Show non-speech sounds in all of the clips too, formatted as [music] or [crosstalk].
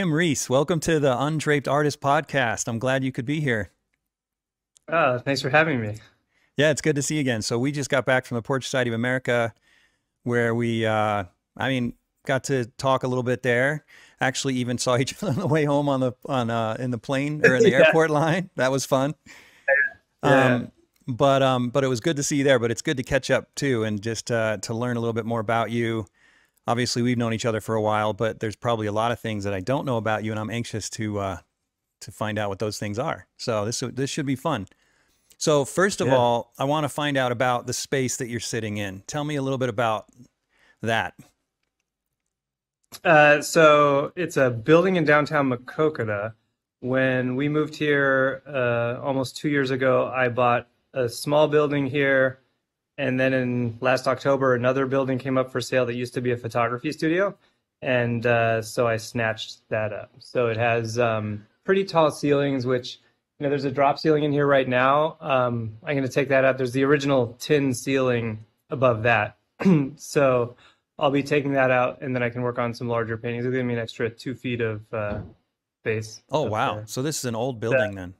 Tim Rees, welcome to the Undraped Artist Podcast. I'm glad you could be here. Uh, thanks for having me. Yeah, it's good to see you again. So we just got back from the Portrait Society of America, where we, uh, I mean, got to talk a little bit there. Actually, even saw each [laughs] other on the way home on the on uh, in the plane or in the [laughs] yeah. airport line. That was fun. [laughs] Yeah. Um, but um, but it was good to see you there. But it's good to catch up too, and just uh, to learn a little bit more about you obviously we've known each other for a while, but there's probably a lot of things that I don't know about you, and I'm anxious to uh, to find out what those things are. So this this should be fun. So first of yeah. all, I want to find out about the space that you're sitting in. Tell me a little bit about that. Uh, so it's a building in downtown Maquoketa. When we moved here uh, almost two years ago, I bought a small building here and then in last October, another building came up for sale that used to be a photography studio. And uh, so I snatched that up. So it has um, pretty tall ceilings, which, you know, there's a drop ceiling in here right now. Um, I'm going to take that out. There's the original tin ceiling above that. [clears throat] so I'll be taking that out and then I can work on some larger paintings. It'll give me an extra two feet of uh, space. Oh, wow. There. So this is an old building then?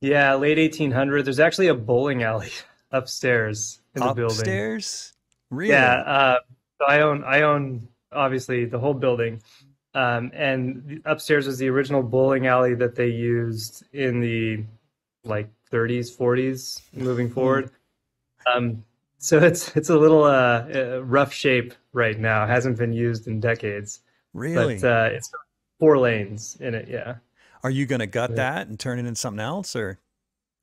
Yeah, late 1800. There's actually a bowling alley [laughs] upstairs in the building. Upstairs? Really? Yeah. Uh, so I own I own obviously the whole building. Um, and upstairs was the original bowling alley that they used in the like 30s, 40s, moving hmm. forward. Um, so it's it's a little uh, uh, rough shape right now. It hasn't been used in decades. Really? But uh, it's four lanes in it. Yeah. Are you going to gut yeah. that and turn it into something else, or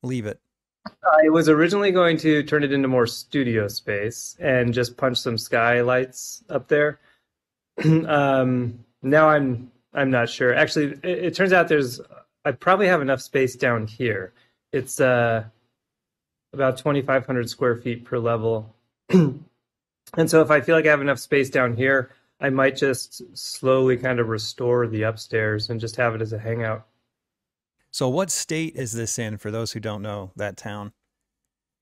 leave it? I was originally going to turn it into more studio space and just punch some skylights up there. [clears throat] um, now I'm I'm not sure. Actually, it, it, turns out there's I probably have enough space down here. It's uh, about 2,500 square feet per level, [clears throat] and so if I feel like I have enough space down here, I might just slowly kind of restore the upstairs and just have it as a hangout. So, what state is this in for those who don't know that town?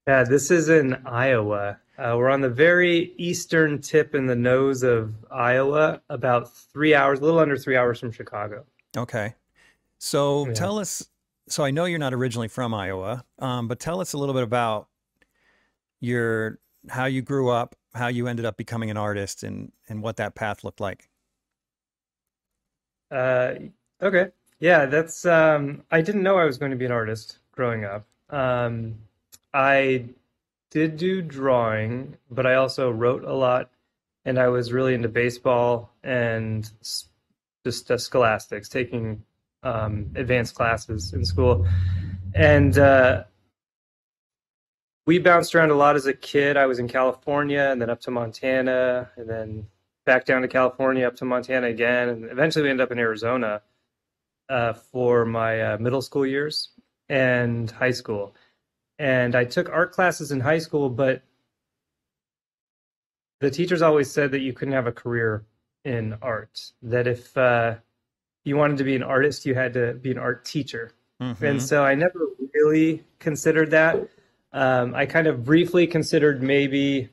Yeah, this is in Iowa. Uh, we're on the very eastern tip in the nose of Iowa, about three hours, a little under three hours from Chicago. Okay. So, yeah. tell us. So, I know you're not originally from Iowa, um, but tell us a little bit about your how you grew up, how you ended up becoming an artist, and and what that path looked like. Uh, okay. Yeah, that's. Um, I didn't know I was going to be an artist growing up. Um, I did do drawing, but I also wrote a lot, and I was really into baseball and just uh, scholastics, taking um, advanced classes in school, and uh, we bounced around a lot as a kid. I was in California, and then up to Montana, and then back down to California, up to Montana again, and eventually we ended up in Arizona uh, for my uh, middle school years and high school. And I took art classes in high school, but the teachers always said that you couldn't have a career in art. That if uh, you wanted to be an artist, you had to be an art teacher. Mm-hmm. And so I never really considered that. Um, I kind of briefly considered maybe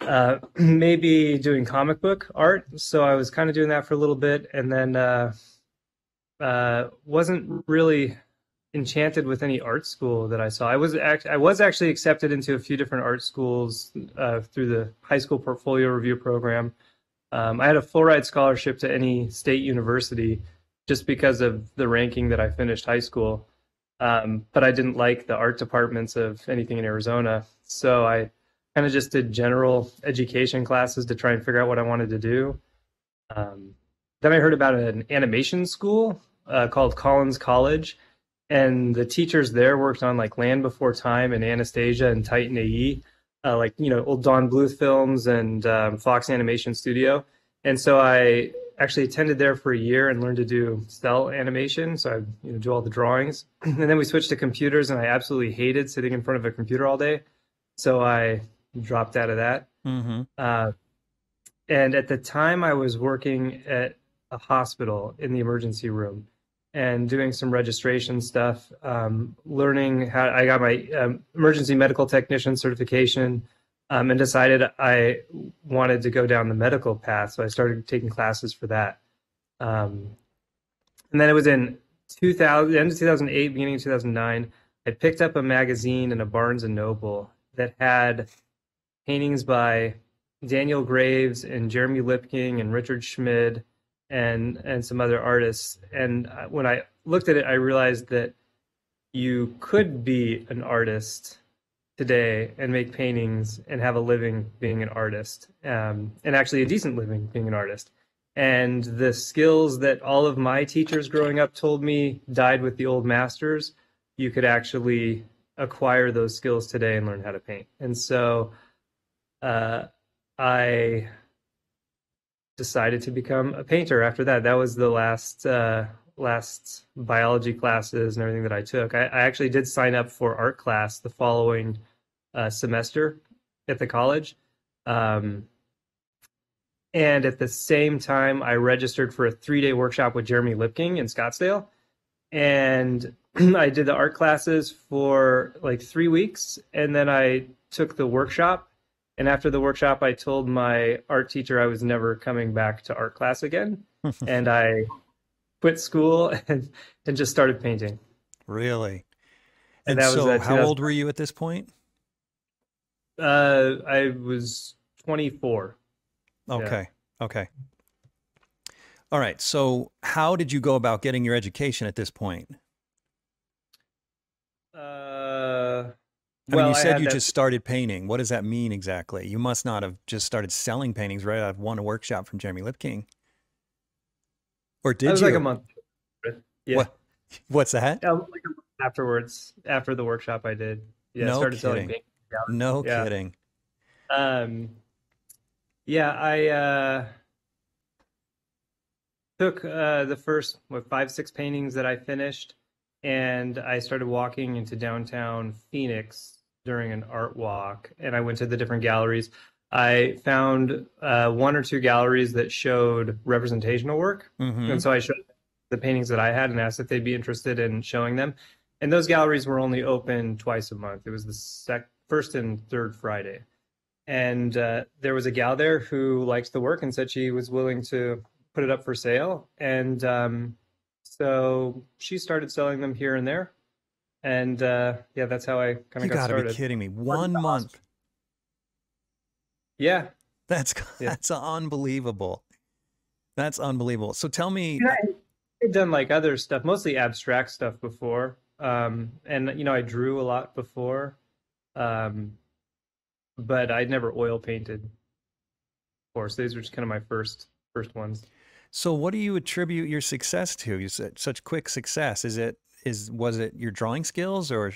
uh, [clears throat] maybe doing comic book art. So I was kind of doing that for a little bit, and then uh, uh, wasn't really enchanted with any art school that I saw. I was act- I was actually accepted into a few different art schools uh, through the high school portfolio review program. Um, I had a full ride scholarship to any state university just because of the ranking that I finished high school. Um, but I didn't like the art departments of anything in Arizona, so I kind of just did general education classes to try and figure out what I wanted to do. Um, then I heard about an animation school uh, called Collins College, and the teachers there worked on like Land Before Time and Anastasia and Titan AE, uh, like you know old Don Bluth films and um, Fox Animation Studio. And so I actually attended there for a year and learned to do cel animation. So I you know, do all the drawings, [clears throat] and then we switched to computers, and I absolutely hated sitting in front of a computer all day. So I dropped out of that. Mm-hmm. Uh, and at the time, I was working at a hospital in the emergency room and doing some registration stuff, um, learning how I got my um, emergency medical technician certification, um, and decided I wanted to go down the medical path. So I started taking classes for that. Um, and then it was in 2000, end of 2008, beginning of 2009. I picked up a magazine in a Barnes and Noble that had paintings by Daniel Graves and Jeremy Lipking and Richard Schmid and and some other artists. And when I looked at it, I realized that you could be an artist today and make paintings and have a living being an artist, um, and actually a decent living being an artist. And the skills that all of my teachers growing up told me died with the old masters. You could actually acquire those skills today and learn how to paint. And so uh, I decided to become a painter after that. That was the last uh, last biology classes and everything that I took. I, I, actually did sign up for art class the following uh, semester at the college. Um, and at the same time, I registered for a three day workshop with Jeremy Lipking in Scottsdale. And [clears throat] I did the art classes for like three weeks. And then I took the workshop. And after the workshop, I told my art teacher I was never coming back to art class again. [laughs] and I quit school [laughs] and, and just started painting. Really? And, and so, how old were you at this point? Uh, I was 24. Okay. Yeah. Okay. All right. So, how did you go about getting your education at this point? Uh, I mean, you said you that... just started painting. What does that mean exactly? You must not have just started selling paintings right out of one workshop from Jeremy Lipking. Or did you? like a month. Yeah. What? What's that? Yeah, like afterwards, after the workshop I did. Yeah, no started kidding. selling paintings. No yeah. kidding. Um, yeah, I uh, took uh, the first what five six paintings that I finished, and I started walking into downtown Phoenix during an art walk, and I went to the different galleries. I found uh, one or two galleries that showed representational work, mm-hmm. and so I showed the paintings that I had and asked if they'd be interested in showing them. And those galleries were only open twice a month. It was the sec- first and third Friday and uh, there was a gal there who liked the work and said she was willing to put it up for sale and um, so she started selling them here and there and uh, yeah that's how i kind of got started. You gotta be kidding me one month yeah that's yeah. [laughs] that's unbelievable that's unbelievable so tell me yeah, i've done like other stuff mostly abstract stuff before um, and you know i drew a lot before um, but I'd never oil painted. Of course, these were just kind of my first first ones. So, what do you attribute your success to? You said such quick success. Is it is was it your drawing skills or?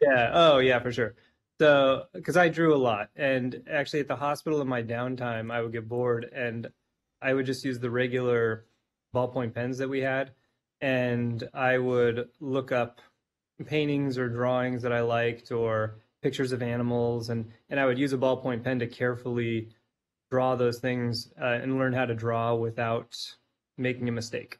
Yeah. Oh, yeah, for sure. So, because I drew a lot, and actually at the hospital in my downtime, I would get bored, and I would just use the regular ballpoint pens that we had, and I would look up paintings or drawings that I liked, or pictures of animals and and I would use a ballpoint pen to carefully draw those things uh, and learn how to draw without making a mistake.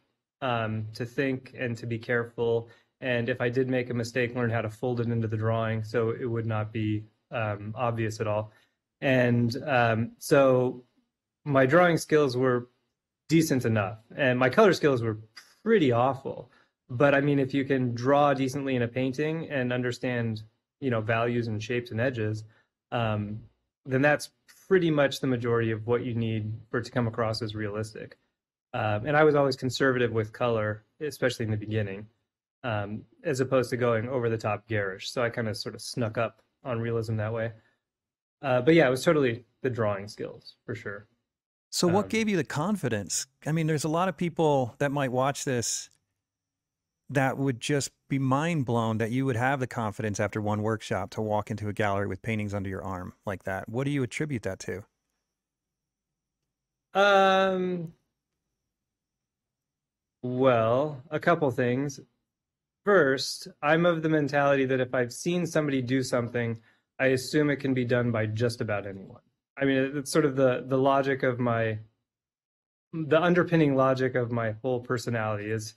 Um, to think and to be careful, and if I did make a mistake, learn how to fold it into the drawing so it would not be um, obvious at all. And um, so my drawing skills were decent enough, and my color skills were pretty awful. But I mean, if you can draw decently in a painting and understand you know values and shapes and edges um, then that's pretty much the majority of what you need for it to come across as realistic um, and i was always conservative with color especially in the beginning um, as opposed to going over the top garish so i kind of sort of snuck up on realism that way uh, but yeah it was totally the drawing skills for sure so what um, gave you the confidence i mean there's a lot of people that might watch this that would just be mind blown that you would have the confidence after one workshop to walk into a gallery with paintings under your arm like that. What do you attribute that to? Um, well, a couple things. First, I'm of the mentality that if I've seen somebody do something, I assume it can be done by just about anyone. I mean, it's sort of the the logic of my the underpinning logic of my whole personality is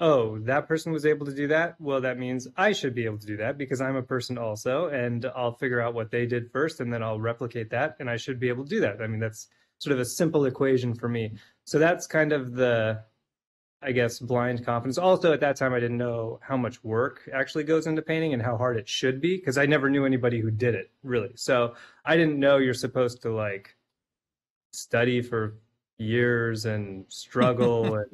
oh, that person was able to do that. Well, that means I should be able to do that because I'm a person also, and I'll figure out what they did first, and then I'll replicate that, and I should be able to do that. I mean, that's sort of a simple equation for me. So that's kind of the I guess, blind confidence. Also, at that time, I didn't know how much work actually goes into painting and how hard it should be because I never knew anybody who did it really. So I didn't know you're supposed to like study for years and struggle [laughs] and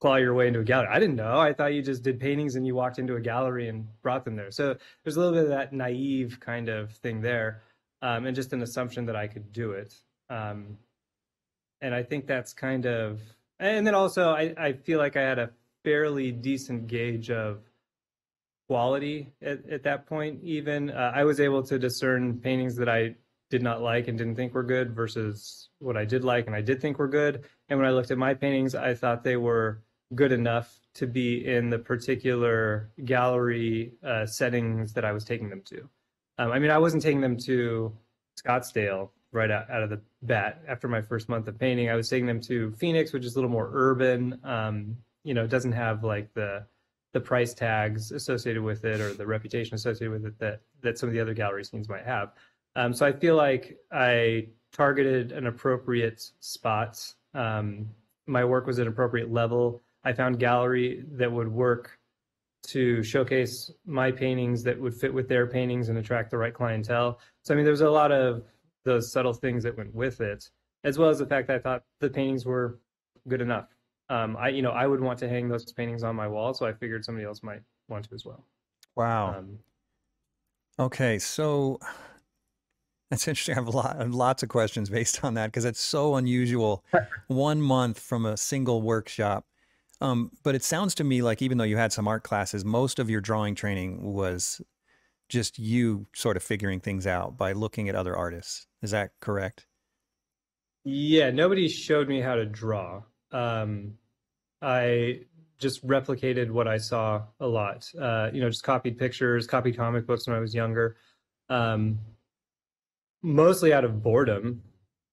claw your way into a gallery. I didn't know. I thought you just did paintings and you walked into a gallery and brought them there. So there's a little bit of that naive kind of thing there, um, and just an assumption that I could do it. Um, and I think that's kind of and then also I, I feel like I had a fairly decent gauge of quality at, at that point even. Uh, I was able to discern paintings that I did not like and didn't think were good versus what I did like and I did think were good. And when I looked at my paintings I thought they were good enough to be in the particular gallery uh, settings that I was taking them to. Um, I mean I wasn't taking them to Scottsdale right out, out of the bat after my first month of painting. I was taking them to Phoenix, which is a little more urban. Um, you know, it doesn't have like the the price tags associated with it or the reputation associated with it that that some of the other gallery scenes might have. Um, so I feel like I targeted an appropriate spot. Um, my work was at an appropriate level. I found gallery that would work to showcase my paintings that would fit with their paintings and attract the right clientele. So I mean, there's a lot of those subtle things that went with it, as well as the fact that I thought the paintings were good enough. Um, I, you know, I would want to hang those paintings on my wall, so I figured somebody else might want to as well. Wow. Um, okay, so [sighs] that's interesting. I have a lot, I have lots of questions based on that because it's so unusual. [laughs] One month from a single workshop. Um, but it sounds to me like even though you had some art classes, most of your drawing training was just you sort of figuring things out by looking at other artists. Is that correct? Yeah, nobody showed me how to draw. Um, I just replicated what I saw a lot. Uh, you know, just copied pictures, copied comic books when I was younger. Um, mostly out of boredom,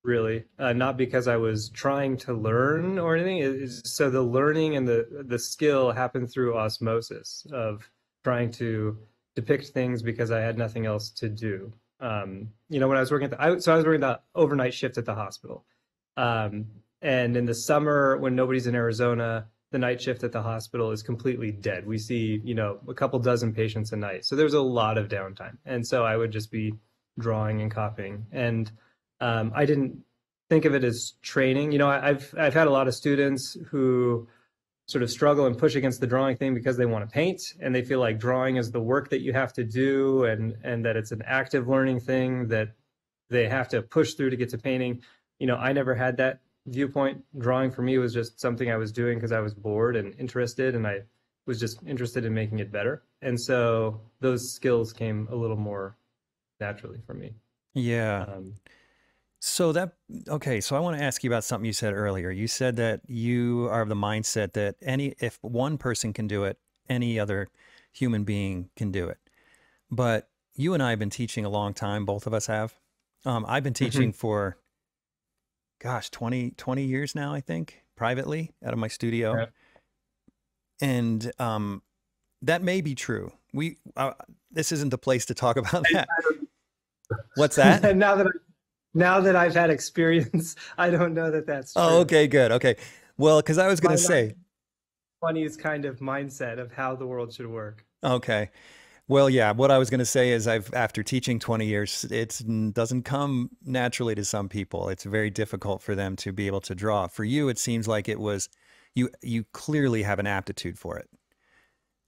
really, uh, not because I was trying to learn or anything. It's, so the learning and the the skill happened through osmosis of trying to depict things because I had nothing else to do. Um, you know, when I was working at the, I, so I was working the overnight shift at the hospital. Um, and in the summer, when nobody's in Arizona, the night shift at the hospital is completely dead. We see, you know, a couple dozen patients a night. So there's a lot of downtime. And so I would just be drawing and copying. And um, I didn't think of it as training. You know, I, I've I've had a lot of students who sort of struggle and push against the drawing thing because they want to paint and they feel like drawing is the work that you have to do and and that it's an active learning thing that they have to push through to get to painting. You know i never had that viewpoint. Drawing for me was just something i was doing because i was bored and interested and i was just interested in making it better. And so those skills came a little more naturally for me. Yeah. Um, so that okay, so I want to ask you about something you said earlier. You said that you are of the mindset that any if one person can do it, any other human being can do it. But you and I have been teaching a long time, both of us have. Um, I've been mm-hmm. teaching mm-hmm. for gosh, 20, 20 years now, I think, privately out of my studio. Yeah. And um, that may be true. We uh, this isn't the place to talk [laughs] about that. What's that? [laughs] now that I now that I've had experience, [laughs] I don't know that that's oh, true. Oh, okay, good. Okay. Well, because I was going to say, funny's kind of mindset of how the world should work. Okay. Well, yeah, what I was going to say is I've after teaching 20 years, it doesn't come naturally to some people. It's very difficult for them to be able to draw. For you, it seems like it was you you clearly have an aptitude for it.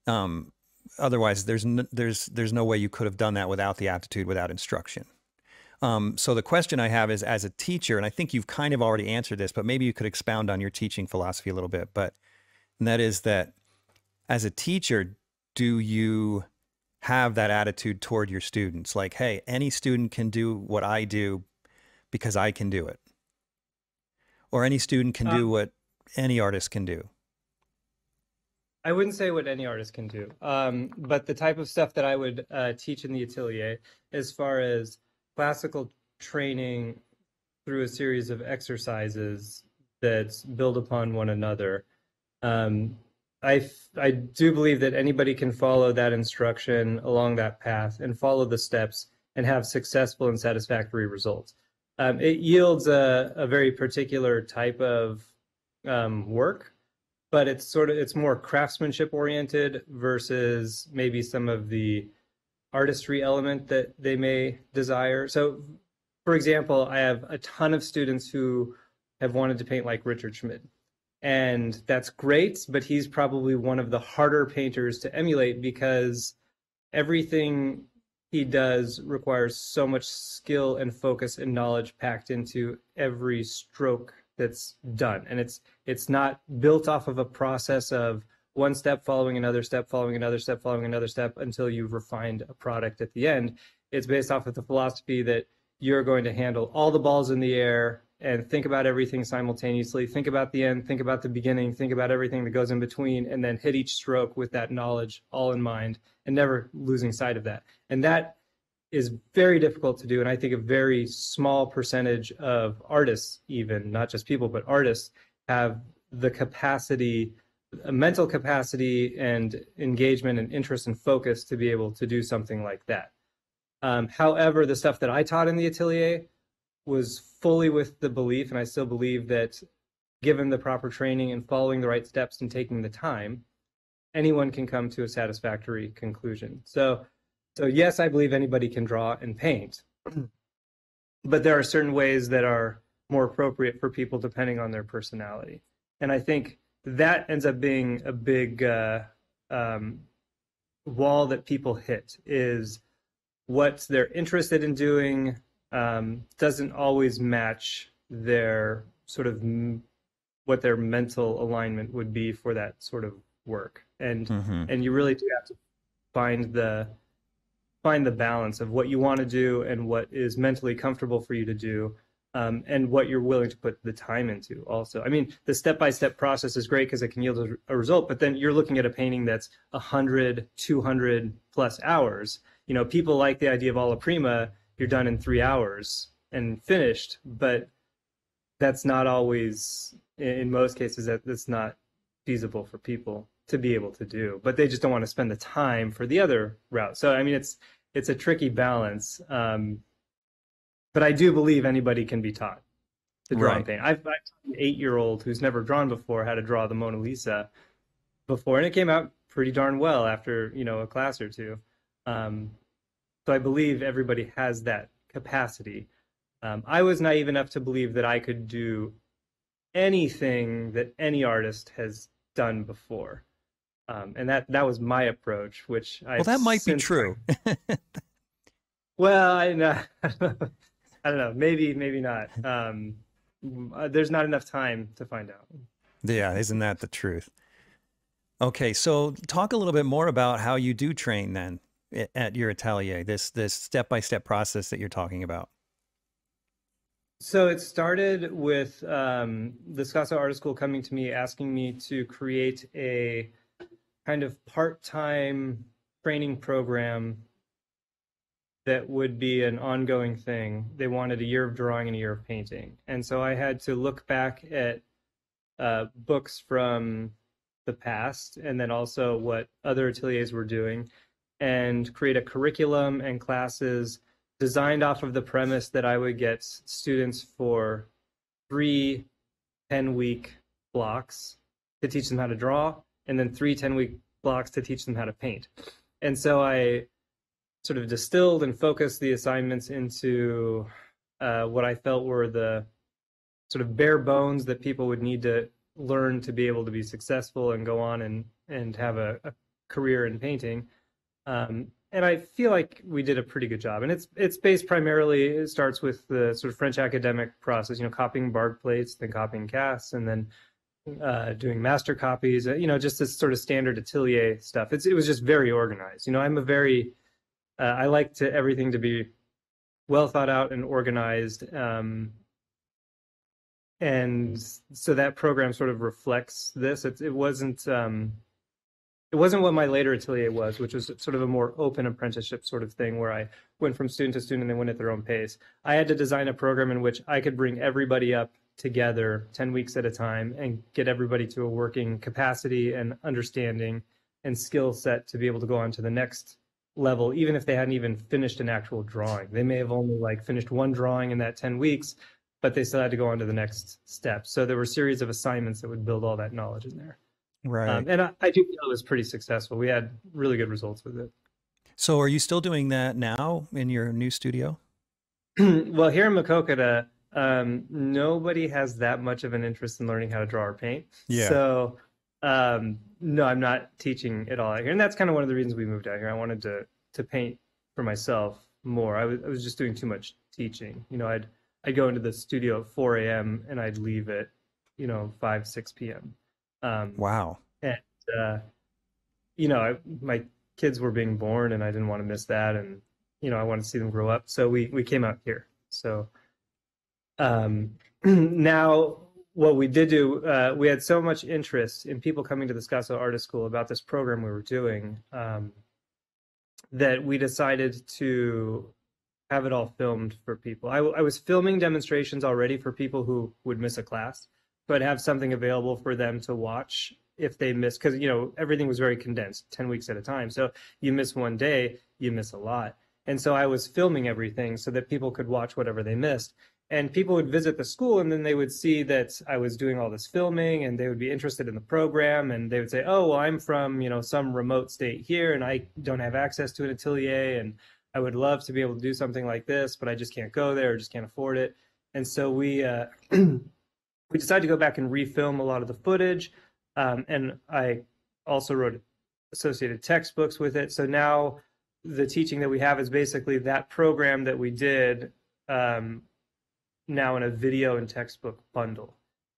Um otherwise there's no, there's there's no way you could have done that without the aptitude without instruction. Um, so the question I have is, as a teacher, and I think you've kind of already answered this, but maybe you could expound on your teaching philosophy a little bit. But that is that, as a teacher, do you have that attitude toward your students? Like, hey, any student can do what I do because I can do it, or any student can uh, do what any artist can do. I wouldn't say what any artist can do, um, but the type of stuff that I would uh, teach in the atelier, as far as classical training through a series of exercises that build upon one another. Um, I, I do believe that anybody can follow that instruction along that path and follow the steps and have successful and satisfactory results. Um, it yields a, a very particular type of um, work, but it's sort of it's more craftsmanship oriented versus maybe some of the artistry element that they may desire. So, for example, I have a ton of students who have wanted to paint like Richard Schmid. And that's great, but he's probably one of the harder painters to emulate because everything he does requires so much skill and focus and knowledge packed into every stroke that's done. And it's it's not built off of a process of one step following another step following another step following another step until you've refined a product at the end. It's based off of the philosophy that you're going to handle all the balls in the air and think about everything simultaneously. Think about the end, think about the beginning, think about everything that goes in between, and then hit each stroke with that knowledge all in mind and never losing sight of that. And that is very difficult to do. And I think a very small percentage of artists, even not just people, but artists, have the capacity, mental capacity and engagement and interest and focus to be able to do something like that. Um, however, the stuff that I taught in the atelier was fully with the belief, and I still believe that given the proper training and following the right steps and taking the time, anyone can come to a satisfactory conclusion. So, so yes, I believe anybody can draw and paint, [clears throat] but there are certain ways that are more appropriate for people depending on their personality. And I think that ends up being a big uh, um, wall that people hit is what they're interested in doing um, doesn't always match their sort of what their mental alignment would be for that sort of work and mm-hmm. and you really do have to find the find the balance of what you want to do and what is mentally comfortable for you to do um, and what you're willing to put the time into also. I mean the step-by-step process is great because it can yield a, a result but then you're looking at a painting that's 100 200 plus hours. You know people like the idea of alla prima you're done in three hours and finished but that's not always in most cases that that's not feasible for people to be able to do but they just don't want to spend the time for the other route. So i mean it's it's a tricky balance um, but i do believe anybody can be taught to draw right. and paint i've, I've taught an eight year old who's never drawn before how to draw the mona lisa before and it came out pretty darn well after you know a class or two um, so I believe everybody has that capacity. Um, I was naive enough to believe that I could do anything that any artist has done before. Um, and that that was my approach, which I well, that might be true. [laughs] well, I, uh, [laughs] I don't know, maybe maybe not. [laughs] Um, uh, there's not enough time to find out. Yeah, isn't that the truth? Okay, so talk a little bit more about how you do train then at your atelier, this this step by step process that you're talking about? So it started with um, the Scottsdale Art School coming to me asking me to create a kind of part time training program that would be an ongoing thing. They wanted a year of drawing and a year of painting. And so I had to look back at uh, books from the past and then also what other ateliers were doing and create a curriculum and classes designed off of the premise that I would get students for three 10 week blocks to teach them how to draw, and then three 10 week blocks to teach them how to paint. And so I sort of distilled and focused the assignments into uh, what I felt were the sort of bare bones that people would need to learn to be able to be successful and go on and, and have a, a career in painting. Um, and I feel like we did a pretty good job. And it's it's based primarily. It starts with the sort of French academic process, you know, copying Bargue plates, then copying casts, and then uh, doing master copies. Uh, you know, just this sort of standard atelier stuff. It's it was just very organized. You know, I'm a very uh, I like to everything to be well thought out and organized. Um, and so that program sort of reflects this. It, it wasn't. Um, it wasn't what my later atelier was, which was sort of a more open apprenticeship sort of thing where I went from student to student and they went at their own pace. I had to design a program in which I could bring everybody up together 10 weeks at a time and get everybody to a working capacity and understanding and skill set to be able to go on to the next level, even if they hadn't even finished an actual drawing. They may have only like finished one drawing in that 10 weeks, but they still had to go on to the next step. So there were a series of assignments that would build all that knowledge in there. Right. Um, and I, I do feel it was pretty successful. We had really good results with it. So are you still doing that now in your new studio? [clears throat] well, here in Maquoketa, um, nobody has that much of an interest in learning how to draw or paint. Yeah. So, um, no, I'm not teaching at all out here, and that's kind of one of the reasons we moved out here. I wanted to to paint for myself more. I was I was just doing too much teaching. You know, I'd I'd go into the studio at 4 a.m. and I'd leave at you know 5 6 p.m. Um, Wow. and uh, you know, I, my kids were being born, and I didn't want to miss that, and you know, I wanted to see them grow up. So we we came out here. So um, [clears throat] now, what we did do, uh, we had so much interest in people coming to the Scottsdale Artist School about this program we were doing um, that we decided to have it all filmed for people. I, I was filming demonstrations already for people who would miss a class, but have something available for them to watch if they miss, because you know everything was very condensed, ten weeks at a time. So you miss one day, you miss a lot. And so I was filming everything so that people could watch whatever they missed and people would visit the school and then they would see that i was doing all this filming and they would be interested in the program and they would say oh well i'm from you know some remote state here and i don't have access to an atelier and i would love to be able to do something like this but i just can't go there or just can't afford it. And so we uh, [clears throat] we decided to go back and refilm a lot of the footage um, and i also wrote associated textbooks with it. So now the teaching that we have is basically that program that we did um, now in a video and textbook bundle.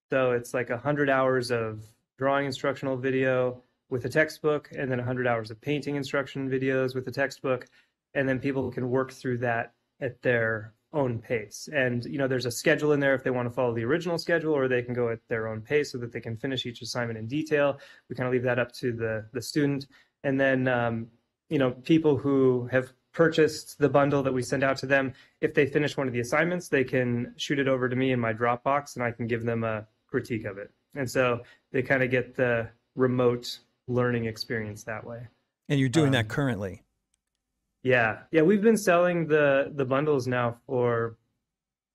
So it's like 100 hours of drawing instructional video with a textbook, and then 100 hours of painting instruction videos with a textbook. And then people can work through that at their own pace. And, you know, there's a schedule in there if they want to follow the original schedule, or they can go at their own pace so that they can finish each assignment in detail. We kind of leave that up to the, the student. And then, um, you know, people who have purchased the bundle that we send out to them, if they finish one of the assignments, they can shoot it over to me in my Dropbox and I can give them a critique of it. And so they kind of get the remote learning experience that way. And you're doing Um, that currently. Yeah. Yeah, we've been selling the the bundles now for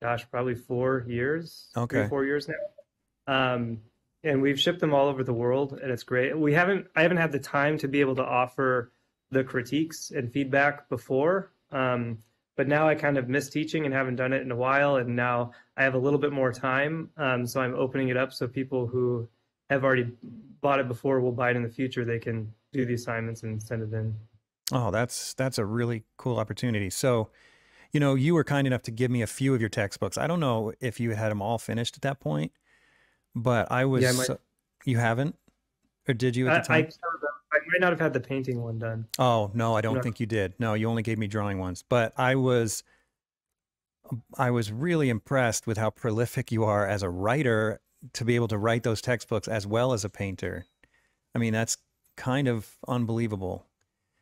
gosh, probably 4 years. three Okay. 4 years now. Um and we've shipped them all over the world and it's great. We haven't I haven't had the time to be able to offer the critiques and feedback before. Um, but now I kind of miss teaching and haven't done it in a while. And now I have a little bit more time. Um, so I'm opening it up so people who have already bought it before will buy it in the future. They can do the assignments and send it in. Oh, that's that's a really cool opportunity. So, you know, you were kind enough to give me a few of your textbooks. I don't know if you had them all finished at that point, but I was Yeah, I might- so- you haven't or did you at the I, time? I might not have had the painting one done. Oh, no, I don't No. think you did. No, you only gave me drawing ones. But I was I was really impressed with how prolific you are as a writer to be able to write those textbooks as well as a painter. I mean, that's kind of unbelievable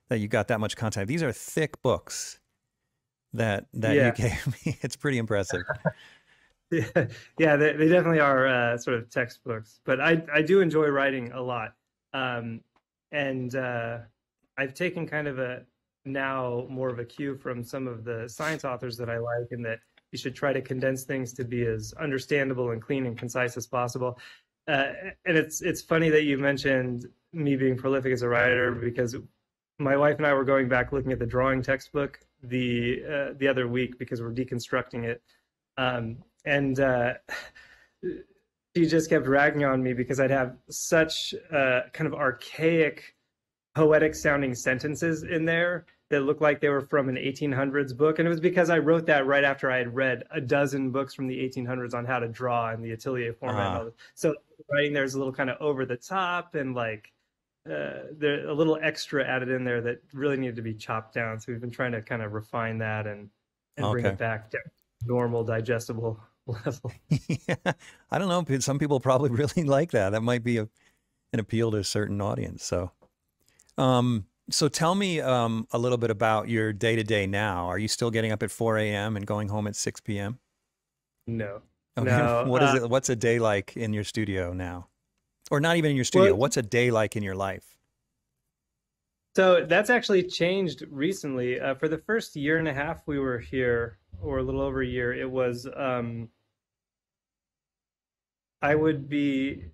that you got that much content. These are thick books that that Yeah. you [laughs] gave me. It's pretty impressive. Yeah, [laughs] yeah, they, they definitely are uh, sort of textbooks, but I I do enjoy writing a lot, um, and uh, I've taken kind of a now more of a cue from some of the science authors that I like, in that you should try to condense things to be as understandable and clean and concise as possible. Uh, and it's it's funny that you mentioned me being prolific as a writer because my wife and I were going back looking at the drawing textbook the uh, the other week because we're deconstructing it. Um, and uh, she just kept ragging on me because I'd have such uh, kind of archaic, poetic sounding sentences in there that looked like they were from an 1800s book. And it was because I wrote that right after I had read a dozen books from the 1800s on how to draw in the atelier format. and all that. So writing there's a little kind of over the top and like uh, there a little extra added in there that really needed to be chopped down. So we've been trying to kind of refine that and and bring it back to normal, digestible level. [laughs] yeah. I don't know. Some people probably [laughs] really like that. That might be a, an appeal to a certain audience. So, um, so tell me um, a little bit about your day to day now. Are you still getting up at 4 a.m. and going home at 6 p.m.? No. Okay. No, [laughs] what is uh, it? What's a day like in your studio now? Or not even in your studio. Well- What's a day like in your life? So that's actually changed recently. Uh, for the first year and a half we were here, or a little over a year, it was um, I would be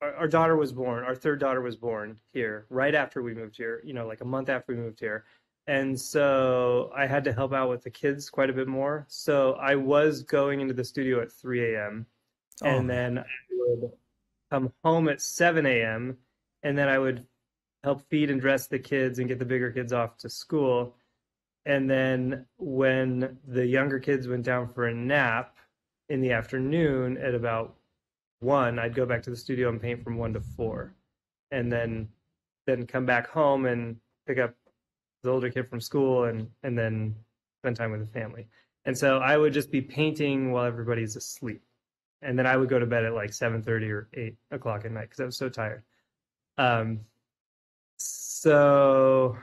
our, our daughter was born. Our third daughter was born here right after we moved here. You know, like a month after we moved here, and so I had to help out with the kids quite a bit more. So I was going into the studio at 3 a.m. Oh, and then I would come home at 7 a.m. and then I would help feed and dress the kids and get the bigger kids off to school. And then when the younger kids went down for a nap in the afternoon at about one, I'd go back to the studio and paint from one to four, and then then come back home and pick up the older kid from school and and then spend time with the family. And so I would just be painting while everybody's asleep, and then I would go to bed at like seven thirty or eight o'clock at night because I was so tired. Um, so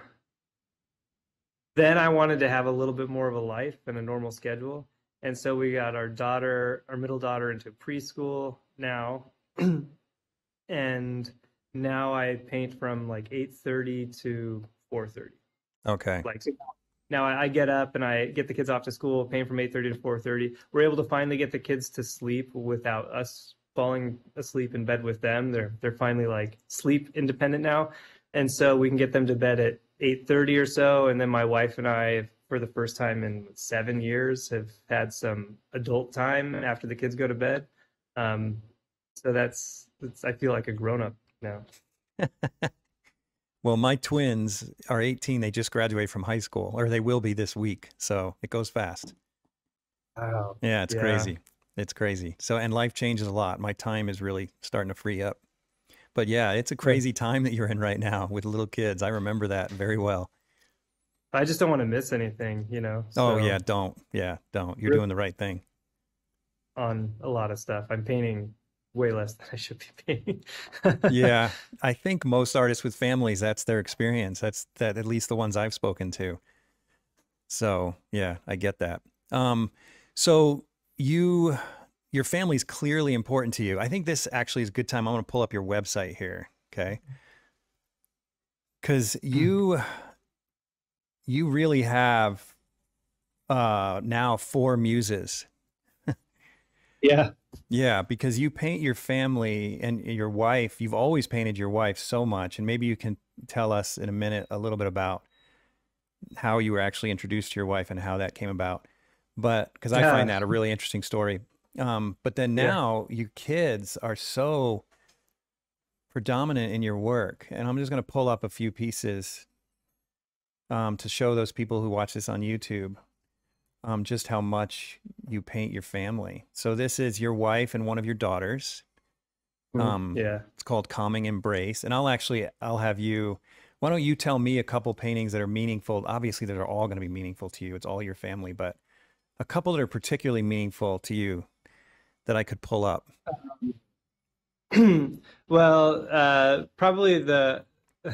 then I wanted to have a little bit more of a life and a normal schedule. And so we got our daughter, our middle daughter, into preschool now. [clears throat] and now I paint from like 8:30 to 4:30. okay. Like now I get up and I get the kids off to school, paint from 8:30 to 4:30. We're able to finally get the kids to sleep without us falling asleep in bed with them. They're they're finally like sleep independent now. And so we can get them to bed at 8:30 or so and then my wife and I for the first time in 7 years have had some adult time after the kids go to bed. Um so that's, that's I feel like a grown up now. [laughs] Well, my twins are 18. They just graduated from high school, or they will be this week. So it goes fast. Wow. Yeah, it's Yeah. crazy. It's crazy. So, and life changes a lot. My time is really starting to free up. But yeah, it's a crazy time that you're in right now with little kids. I remember that very well. I just don't want to miss anything, you know. Oh, yeah, don't. Yeah, don't. You're doing the right thing. on a lot of stuff. I'm painting way less than I should be painting. Yeah, [laughs] I think most artists with families, that's their experience. That's that at least the ones I've spoken to. So, yeah, I get that. Um, so you your family is clearly important to you. I think this actually is a good time. I'm going to pull up your website here, okay? Cuz you you really have uh now four muses. [laughs] yeah. Yeah, because you paint your family and your wife. You've always painted your wife so much, and maybe you can tell us in a minute a little bit about how you were actually introduced to your wife and how that came about. But because I find that a really interesting story. Um, but then Yeah. now you kids are so predominant in your work, and I'm just going to pull up a few pieces um, to show those people who watch this on YouTube um, just how much you paint your family. So this is your wife and one of your daughters. Um, yeah. It's called Calming Embrace, and I'll actually I'll have you. Why don't you tell me a couple paintings that are meaningful? Obviously, that are all going to be meaningful to you. It's all your family, but a couple that are particularly meaningful to you that I could pull up. [clears throat] well, uh, probably the [laughs]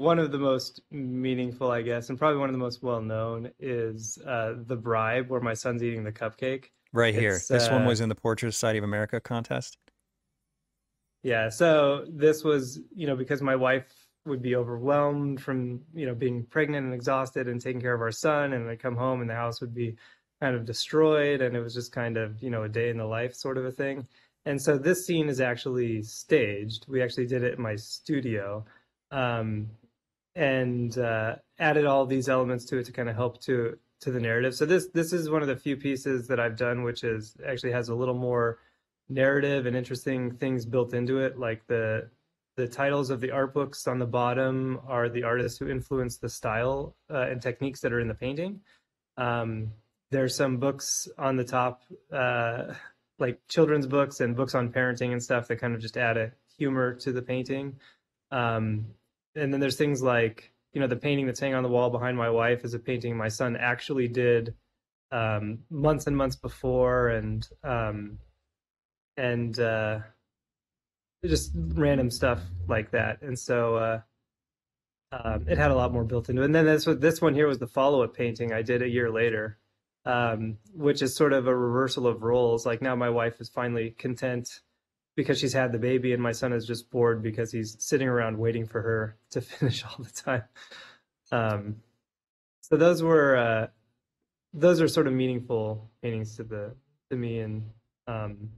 one of the most meaningful, I guess, and probably one of the most well known is uh, the bribe, where my son's eating the cupcake. Right here. It's, This one uh, was in the Portrait Society of America contest. Yeah, so this was, you know, because my wife would be overwhelmed from, you know, being pregnant and exhausted and taking care of our son, and I'd come home and the house would be kind of destroyed, and it was just kind of, you know, a day in the life sort of a thing. And so this scene is actually staged. We actually did it in my studio, um, and uh, added all these elements to it to kind of help to to the narrative. So this this is one of the few pieces that I've done, which is actually has a little more narrative and interesting things built into it like the the titles of the art books on the bottom are the artists who influenced the style uh, and techniques that are in the painting um, there's some books on the top uh, like children's books and books on parenting and stuff that kind of just add a humor to the painting um, and then there's things like you know the painting that's hanging on the wall behind my wife is a painting my son actually did um, months and months before and um, and uh, just random stuff like that. And so uh, um, it had a lot more built into it. And then this this one here was the follow up painting I did a year later, um, which is sort of a reversal of roles. Like now my wife is finally content because she's had the baby, and my son is just bored because he's sitting around waiting for her to [laughs] finish all the time. Um, so those were uh, those are sort of meaningful paintings to the to me and um,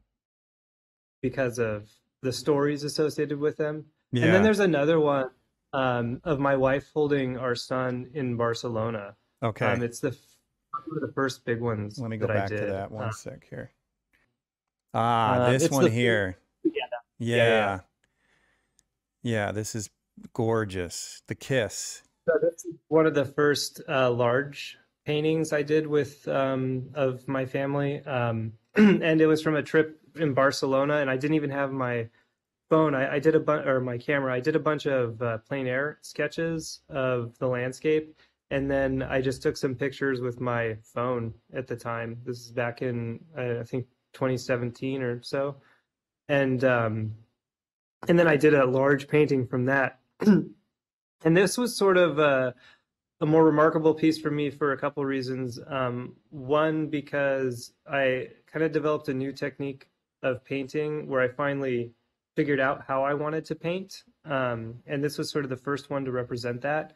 because of the stories associated with them. Yeah. And then there's another one um, of my wife holding our son in Barcelona. okay. Um, it's the f- one of the first big ones. Let me go back to that one Uh, sec here. Ah, uh, this one here. yeah, Yeah. yeah. Yeah, this is gorgeous. The kiss. So this is one of the first uh, large paintings I did with um, of my family, um, [clears throat] and it was from a trip in Barcelona. And I didn't even have my phone. I, I did a bunch, or my camera. I did a bunch of uh, plein air sketches of the landscape, and then I just took some pictures with my phone at the time. This is back in I think 2017 or so, and um, and then I did a large painting from that. [clears throat] and this was sort of a, a more remarkable piece for me for a couple reasons. Um, one, because I kind of developed a new technique of painting where I finally figured out how I wanted to paint. Um, and this was sort of the first one to represent that,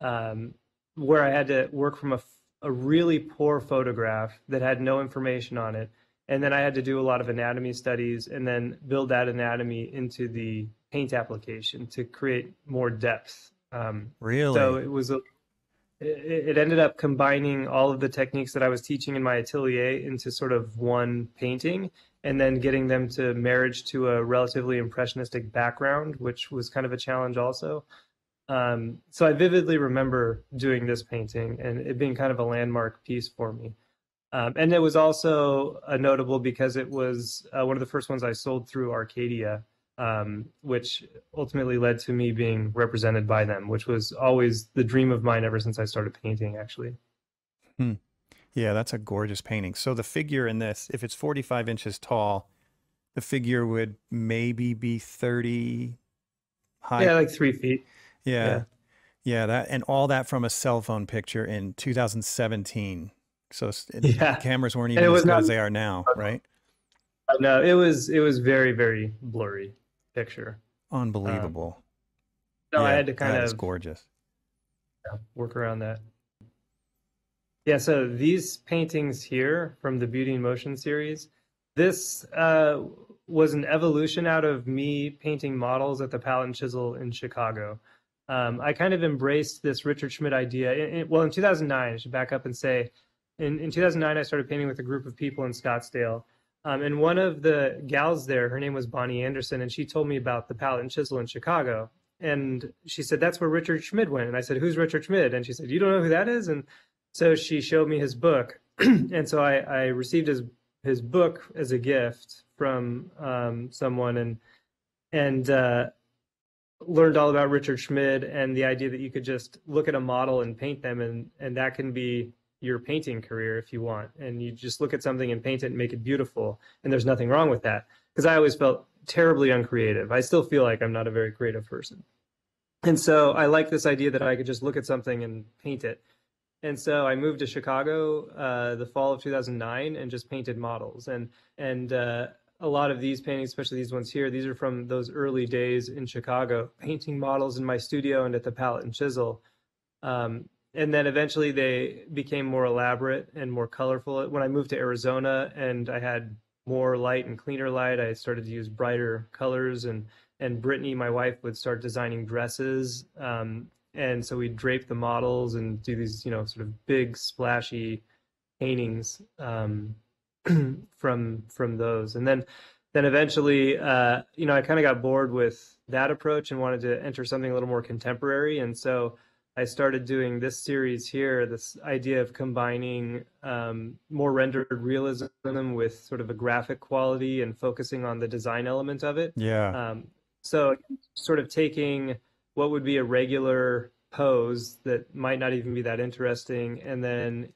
um, where I had to work from a, a really poor photograph that had no information on it. And then I had to do a lot of anatomy studies and then build that anatomy into the paint application to create more depth. Um, Really? so it was a, it, it ended up combining all of the techniques that I was teaching in my atelier into sort of one painting and then getting them to marriage to a relatively impressionistic background, which was kind of a challenge also. Um, so I vividly remember doing this painting and it being kind of a landmark piece for me. Um, and it was also uh, notable because it was uh, one of the first ones I sold through Arcadia, um, which ultimately led to me being represented by them, which was always the dream of mine ever since I started painting, actually. Yeah, that's a gorgeous painting. So the figure in this, if it's 45 inches tall, the figure would maybe be 30 high. Yeah, like three feet. Yeah. yeah. Yeah, that and all that from a cell phone picture in 2017. So Yeah. cameras weren't even as good not- as they are now, [laughs] right? No, it was it was very very blurry picture. Unbelievable. So I Yeah, had to kind that of gorgeous. work around that. Yeah, so these paintings here from the Beauty in Motion series, this uh, was an evolution out of me painting models at the Palette and Chisel in Chicago. Um, I kind of embraced this Richard Schmid idea. In, in- well, in 2009, I should back up and say, in, in 2009, I started painting with a group of people in Scottsdale. Um, and one of the gals there, her name was Bonnie Anderson, and she told me about the Palette and Chisel in Chicago. And she said, That's where Richard Schmid went. And I said, Who's Richard Schmid? And she said, You don't know who that is? And so she showed me his book. [clears throat] and so I, I received his his book as a gift from um, someone and and uh, learned all about Richard Schmid and the idea that you could just look at a model and paint them and and that can be your painting career if you want and you just look at something and paint it and make it beautiful and there's nothing wrong with that because I always felt terribly uncreative. I still feel like I'm not a very creative person. And so I like this idea that I could just look at something and paint it. And so I moved to Chicago uh, the fall of 2009 and just painted models. And and uh, a lot of these paintings, especially these ones here, these are from those early days in Chicago, painting models in my studio and at the palette and chisel. Um, and then eventually they became more elaborate and more colorful. When I moved to Arizona and I had more light and cleaner light, I started to use brighter colors. And and Brittany, my wife, would start designing dresses. Um, and so we'd drape the models and do these, you know, sort of big splashy paintings um, [clears throat] from from those. And then then eventually, uh, you know, I kind of got bored with that approach and wanted to enter something a little more contemporary. And so I started doing this series here, this idea of combining um, more rendered realism with sort of a graphic quality and focusing on the design element of it. Yeah. Um, so sort of taking what would be a regular pose that might not even be that interesting and then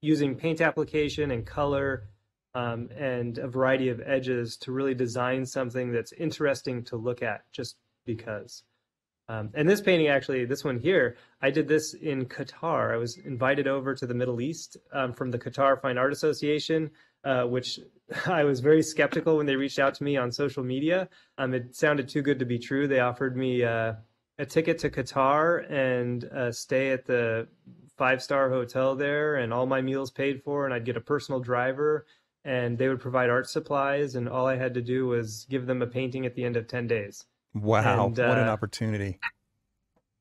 using paint application and color um, and a variety of edges to really design something that's interesting to look at just because. Um, and this painting, actually, this one here, I did this in Qatar. I was invited over to the Middle East um, from the Qatar Fine Art Association, uh, which [laughs] I was very skeptical when they reached out to me on social media. Um, it sounded too good to be true. They offered me uh, a ticket to Qatar and uh, stay at the five star hotel there, and all my meals paid for, and I'd get a personal driver and they would provide art supplies, and all I had to do was give them a painting at the end of 10 days. Wow, And what an uh, opportunity.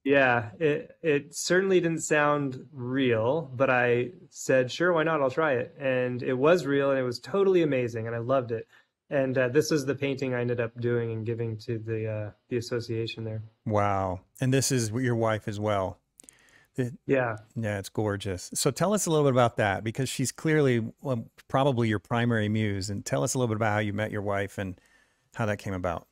yeah, it it certainly didn't sound real, but I said, sure, why not? I'll try it. And it was real and it was totally amazing and I loved it. And uh, this is the painting I ended up doing and giving to the uh, the association there. Wow. And this is your wife as well. It- Yeah. yeah, it's gorgeous. So tell us a little bit about that because she's clearly well, probably your primary muse. And tell us a little bit about how you met your wife and how that came about.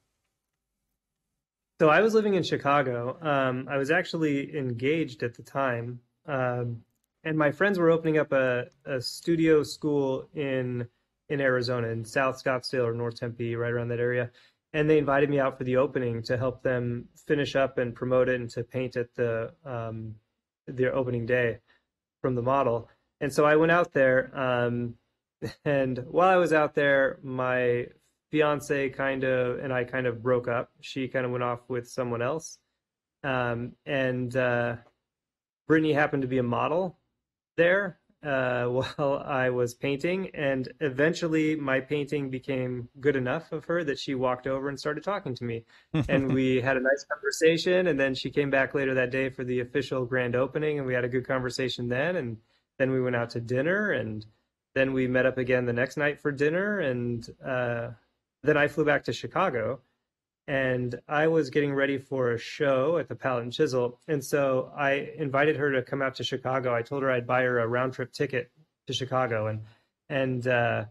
So I was living in Chicago. Um, I was actually engaged at the time. Um, and my friends were opening up a, a studio school in in Arizona, in South Scottsdale or North Tempe, right around that area. And they invited me out for the opening to help them finish up and promote it and to paint at the um, their opening day from the model. And so I went out there. Um, [laughs] and while I was out there, my fiance kind of and I kind of broke up. She kind of went off with someone else. Um, and uh, Brittany happened to be a model there uh, [laughs] while I was painting. And eventually my painting became good enough of her that she walked over and started talking to me. And [laughs] we had a nice conversation. And then she came back later that day for the official grand opening. And we had a good conversation then. And then we went out to dinner. And then we met up again the next night for dinner. And uh, then I flew back to Chicago and I was getting ready for a show at the Palette and Chisel. And so I invited her to come out to Chicago. I told her I'd buy her a round trip ticket to Chicago and and uh,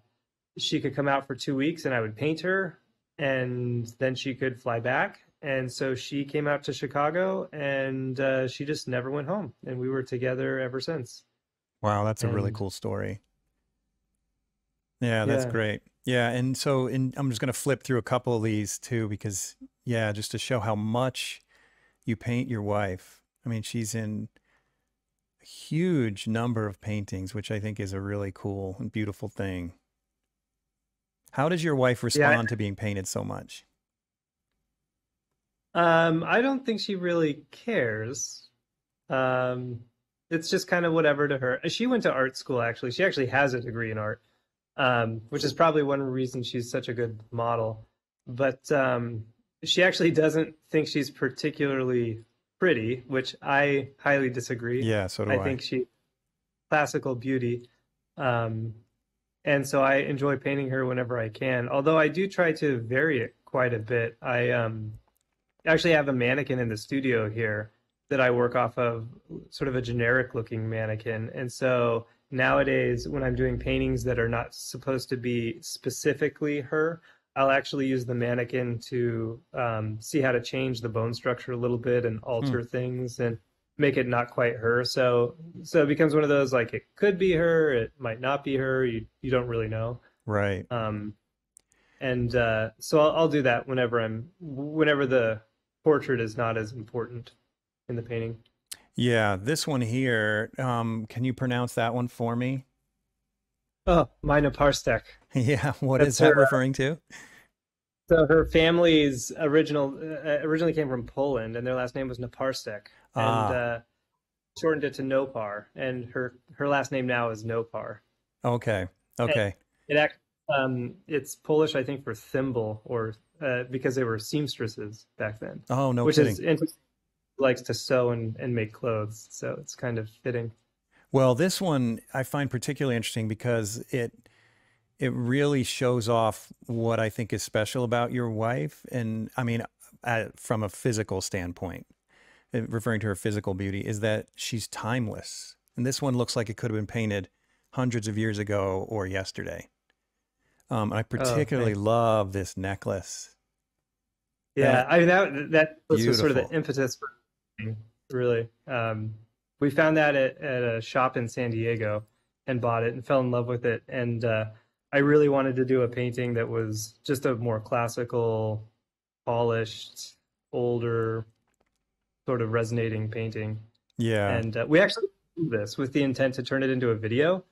she could come out for two weeks and I would paint her and then she could fly back. And so she came out to Chicago and uh, she just never went home. And we were together ever since. Wow, that's a really cool story. Yeah, that's Yeah. great. Yeah, and so in, I'm just going to flip through a couple of these too because yeah, just to show how much you paint your wife. I mean, she's in a huge number of paintings, which I think is a really cool and beautiful thing. How does your wife Yeah, I- respond to being painted so much? Um, I don't think she really cares. Um, it's just kind of whatever to her. She went to art school, actually. She actually has a degree in art, um, which is probably one reason she's such a good model. But um, she actually doesn't think she's particularly pretty, which I highly disagree. Yeah, so do I. I think she classical beauty. Um, and so I enjoy painting her whenever I can. Although I do try to vary it quite a bit. I um, actually have a mannequin in the studio here that I work off of, sort of a generic looking mannequin. And so nowadays, when I'm doing paintings that are not supposed to be specifically her, I'll actually use the mannequin to um, see how to change the bone structure a little bit and alter things and make it not quite her. So so it becomes one of those like it could be her, it might not be her. You you don't really know. Right. Um, and uh, so I'll, I'll do that whenever I'm whenever the portrait is not as important in the painting. Yeah, this one here, um, can you pronounce that one for me? Oh, Mina Parstek. [laughs] Yeah, what is That's that her, uh, referring to? So her family's original uh, originally came from Poland, and their last name was Naparstek, and Ah. uh, shortened it to Nopar. And her her last name now is Nopar. Okay. Okay. It act um, it's Polish, I think, for thimble, or uh, because they were seamstresses back then, Oh, no which kidding. is interesting. Likes to sew and, and make clothes, so it's kind of fitting. Well, this one I find particularly interesting because it it really shows off what I think is special about your wife, and I mean, uh, from a physical standpoint, uh, referring to her physical beauty, is that she's timeless. And this one looks like it could have been painted hundreds of years ago or yesterday. Um, I particularly thanks. love this necklace. Yeah, That- I mean that that was sort of the impetus for really. Um, we found that at, at a shop in San Diego and bought it and fell in love with it. And uh, I really wanted to do a painting that was just a more classical, polished, older, sort of resonating painting. Yeah. And uh, we actually did this with the intent to turn it into a video.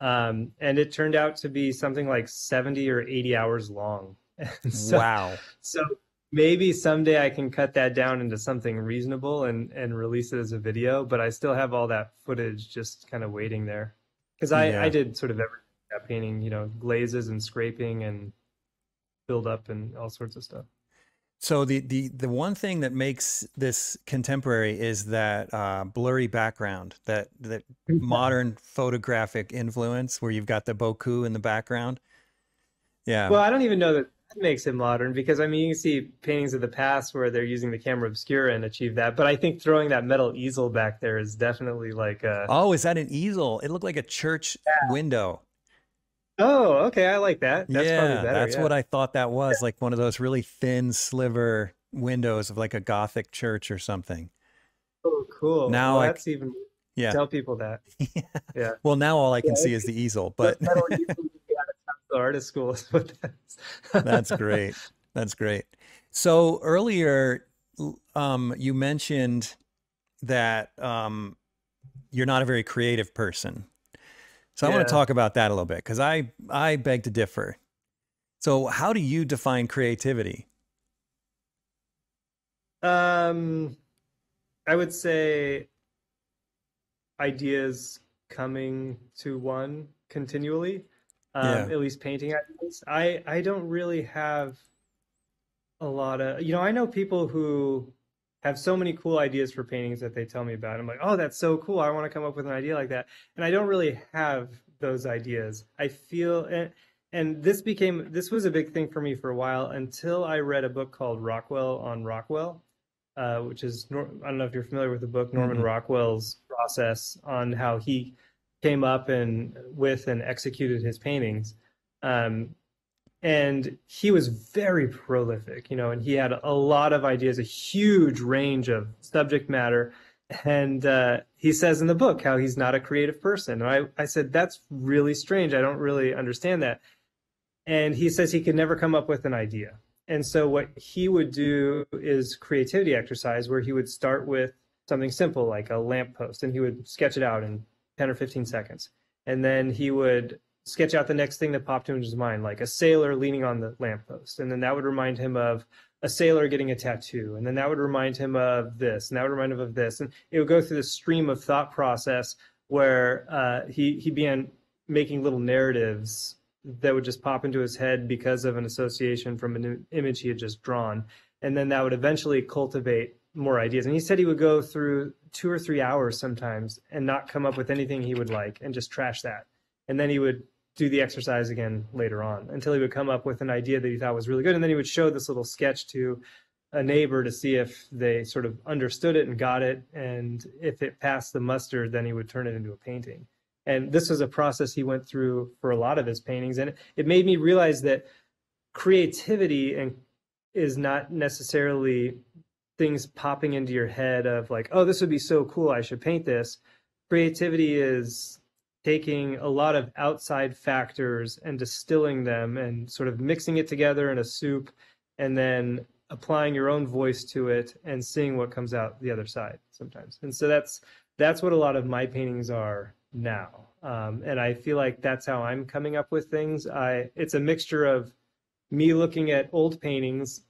Um, and it turned out to be something like 70 or 80 hours long. [laughs] So, wow. so maybe someday I can cut that down into something reasonable and, and release it as a video, but I still have all that footage just kind of waiting there. Because I, Yeah. I did sort of everything that painting, you know, glazes and scraping and build up and all sorts of stuff. So the the the one thing that makes this contemporary is that uh, blurry background, that that [laughs] modern photographic influence, where you've got the bokeh in the background. Yeah. Well, I don't even know that makes it modern because I mean you can see paintings of the past where they're using the camera obscura and achieve that. But I think throwing that metal easel back there is definitely like a Oh, is that an easel? It looked like a church yeah. window. Oh, okay. I like that. That's yeah, better, that's yeah. what I thought that was. Like one of those really thin sliver windows of like a Gothic church or something. Oh, cool. Now well, that's even yeah. Tell people that. [laughs] yeah. yeah. Well, now all I can see is the easel, but [laughs] artist school is what that's. that's great. That's great. So earlier, um, you mentioned that um, you're not a very creative person. So yeah. I want to talk about that a little bit because I I beg to differ. So how do you define creativity? Um, I would say ideas coming to one continually. Um, yeah. At least painting. I I don't really have a lot of you know I know people who have so many cool ideas for paintings that they tell me about. I'm like, oh, that's so cool. I want to come up with an idea like that. And I don't really have those ideas. I feel, and, and this became, this was a big thing for me for a while until I read a book called Rockwell on Rockwell, uh, which is, I don't know if you're familiar with the book, Norman mm-hmm. Rockwell's process on how he came up and with and executed his paintings. Um, and he was very prolific you know and he had a lot of ideas a huge range of subject matter. And uh, he says in the book how he's not a creative person. And I, I said that's really strange. I don't really understand that. And he says he could never come up with an idea. And so what he would do is creativity exercise where he would start with something simple like a lamppost and he would sketch it out in 10 or 15 seconds and then he would sketch out the next thing that popped into his mind, like a sailor leaning on the lamppost. And then that would remind him of a sailor getting a tattoo. And then that would remind him of this, and that would remind him of this. And it would go through this stream of thought process where uh, he, he began making little narratives that would just pop into his head because of an association from an image he had just drawn. And then that would eventually cultivate more ideas. And he said he would go through two or three hours sometimes and not come up with anything he would like and just trash that. And then he would do the exercise again later on until he would come up with an idea that he thought was really good. And then he would show this little sketch to a neighbor to see if they sort of understood it and got it. And if it passed the muster, then he would turn it into a painting. And this was a process he went through for a lot of his paintings. And it made me realize that creativity and is not necessarily things popping into your head of like, oh, this would be so cool. I should paint this. Creativity is taking a lot of outside factors and distilling them and sort of mixing it together in a soup and then applying your own voice to it and seeing what comes out the other side sometimes and so that's that's what a lot of my paintings are now um, and i feel like that's how i'm coming up with things i it's a mixture of me looking at old paintings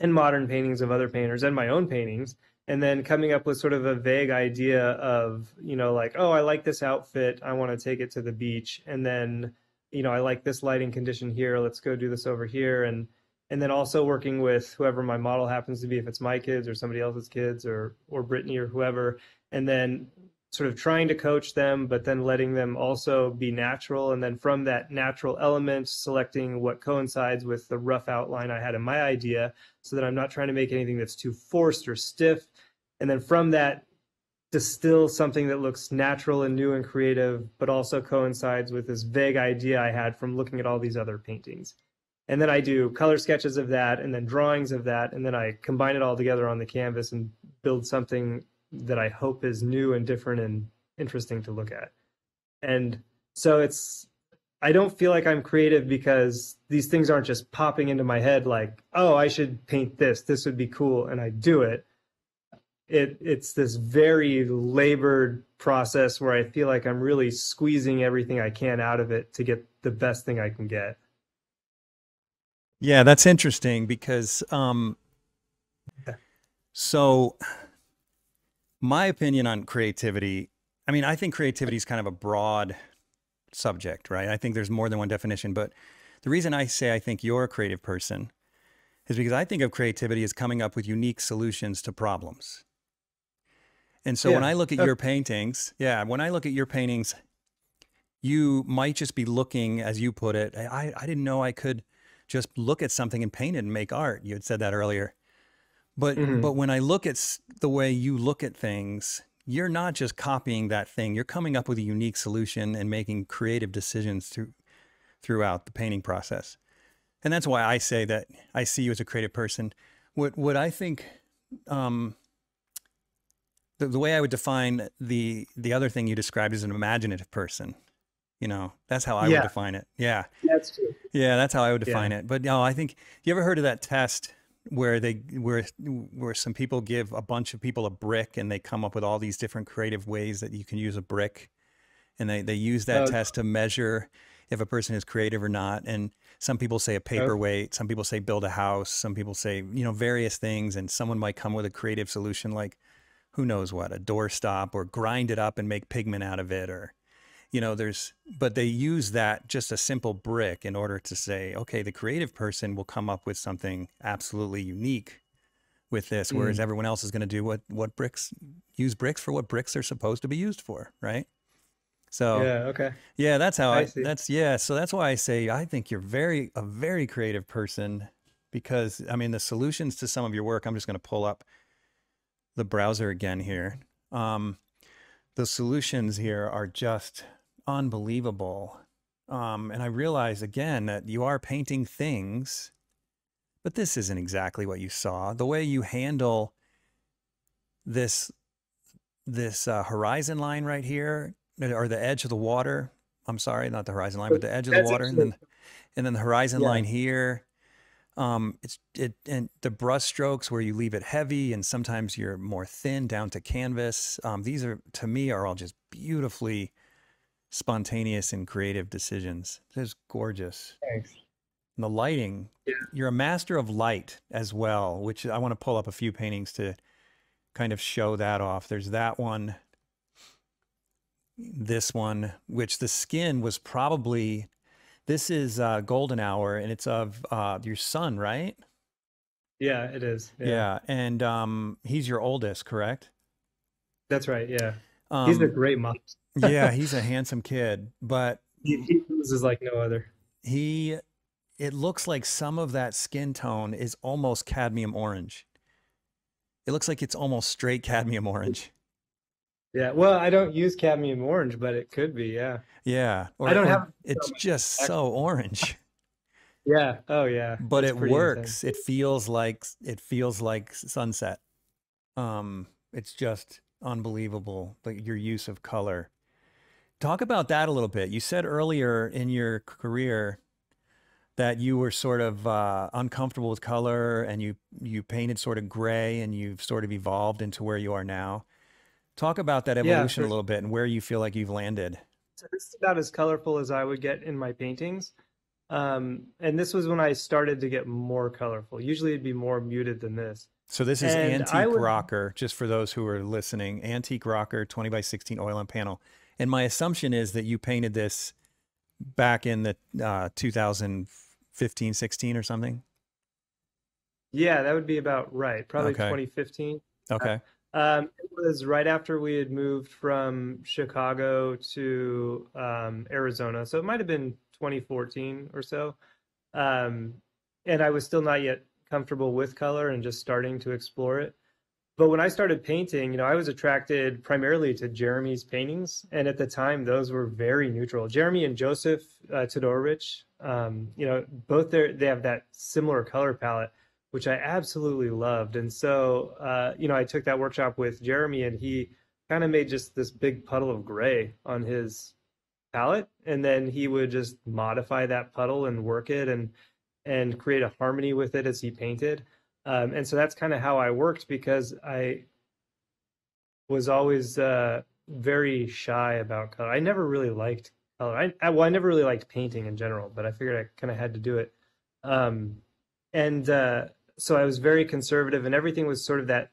and modern paintings of other painters and my own paintings and then coming up with sort of a vague idea of you know like oh i like this outfit i want to take it to the beach and then you know i like this lighting condition here let's go do this over here and and then also working with whoever my model happens to be if it's my kids or somebody else's kids or or brittany or whoever and then sort of trying to coach them but then letting them also be natural. And then from that natural element selecting what coincides with the rough outline i had in my idea so that i'm not trying to make anything that's too forced or stiff. And then from that distill something that looks natural and new and creative but also coincides with this vague idea i had from looking at all these other paintings. And then i do color sketches of that and then drawings of that and then i combine it all together on the canvas and build something that i hope is new and different and interesting to look at. And so it's i don't feel like i'm creative because these things aren't just popping into my head like oh i should paint this. This would be cool and i do it. It it's this very labored process where I feel like I'm really squeezing everything I can out of it to get the best thing I can get. Yeah, that's interesting because um so my opinion on creativity, I mean, I think creativity is kind of a broad subject, right? I think there's more than one definition, but the reason I say I think you're a creative person is because I think of creativity as coming up with unique solutions to problems. And so yeah. when I look at your paintings, yeah, when I look at your paintings, you might just be looking, as you put it, I, I didn't know I could just look at something and paint it and make art. You had said that earlier. But mm-hmm. but when I look at the way you look at things, you're not just copying that thing. You're coming up with a unique solution and making creative decisions through throughout the painting process. And that's why I say that I see you as a creative person. What what I think um, the, the way I would define the the other thing you described as an imaginative person. You know, that's how I yeah. would define it. Yeah. That's true. Yeah, that's how I would define yeah. it. But no, I think you ever heard of that test where they where where some people give a bunch of people a brick and they come up with all these different creative ways that you can use a brick. And they they use that uh, test to measure if a person is creative or not. And some people say a paperweight some people say build a house some people say you know various things. And someone might come with a creative solution like who knows what a doorstop or grind it up and make pigment out of it or you know there's but they use that just a simple brick in order to say okay the creative person will come up with something absolutely unique with this whereas mm. everyone else is going to do what what bricks use bricks for what bricks are supposed to be used for right? So yeah okay. yeah that's how i, I that's yeah so that's why i say i think you're very a very creative person because i mean the solutions to some of your work i'm just going to pull up the browser again here. Um, the solutions here are just unbelievable. Um, and I realize again that you are painting things, but this isn't exactly what you saw. The way you handle this this uh, horizon line right here, or the edge of the water. I'm sorry, not the horizon line, but the edge of the water, and then and then the horizon yeah. line here. Um, it's it and the brush strokes where you leave it heavy, and sometimes you're more thin down to canvas. Um, these are to me are all just beautifully spontaneous and creative decisions. It's gorgeous. Thanks. And the lighting, yeah. you're a master of light as well, which I want to pull up a few paintings to kind of show that off. There's that one, this one, which the skin was probably, this is uh, Golden Hour and it's of uh, your son, right? Yeah, it is. Yeah. yeah. And um, he's your oldest, correct? That's right. Yeah. Um, he's a great mom [laughs] yeah, he's a handsome kid, but he, he is like no other. He, it looks like some of that skin tone is almost cadmium orange. It looks like it's almost straight cadmium orange. Yeah, well, I don't use cadmium orange, but it could be. Yeah. Yeah. Or, I don't have. It's just so orange. [laughs] [laughs] Yeah. Oh, yeah. But it's it works. Insane. It feels like it feels like sunset. Um, it's just unbelievable. Like your use of color. Talk about that a little bit. You said earlier in your career that you were sort of uh, uncomfortable with color and you you painted sort of gray and you've sort of evolved into where you are now. Talk about that evolution yeah, a little bit and where you feel like you've landed. So this is about as colorful as I would get in my paintings. Um, and this was when I started to get more colorful. Usually it'd be more muted than this. So this is and Antique would, Rocker, just for those who are listening. Antique Rocker, 20 by 16 oil and panel. And my assumption is that you painted this back in the uh, 2015, 16 or something. Yeah, that would be about right. Probably okay. 2015. Okay. Um, it was right after we had moved from Chicago to um, Arizona. So it might have been 2014 or so. Um, and I was still not yet comfortable with color and just starting to explore it. But when I started painting, you know, I was attracted primarily to Jeremy's paintings, and at the time, those were very neutral. Jeremy and Joseph uh, Todorovitch, um, you know, both they have that similar color palette, which I absolutely loved. And so, uh, you know, I took that workshop with Jeremy, and he kind of made just this big puddle of gray on his palette, and then he would just modify that puddle and work it and and create a harmony with it as he painted. Um, and so that's kind of how I worked because I was always uh, very shy about color. I never really liked color. I, I, well, I never really liked painting in general, but I figured I kind of had to do it. Um, and uh, so I was very conservative, and everything was sort of that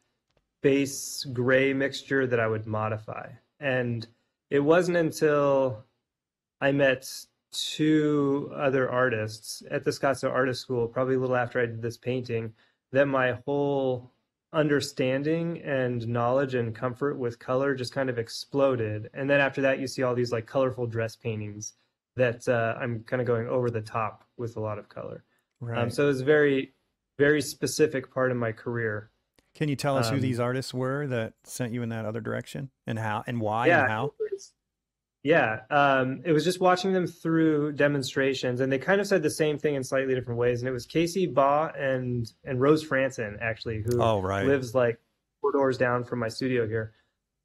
base gray mixture that I would modify. And it wasn't until I met two other artists at the Scottsdale Artist School, probably a little after I did this painting, that my whole understanding and knowledge and comfort with color just kind of exploded. And then after that, you see all these like colorful dress paintings that uh, I'm kind of going over the top with a lot of color. Um, right. Um, so it's very, very specific part of my career. Can you tell us um, who these artists were that sent you in that other direction and how and why yeah, and how? Yeah, um, it was just watching them through demonstrations, and they kind of said the same thing in slightly different ways. And it was Casey Baugh and and Rose Frantzen actually, who oh, right. lives like four doors down from my studio here.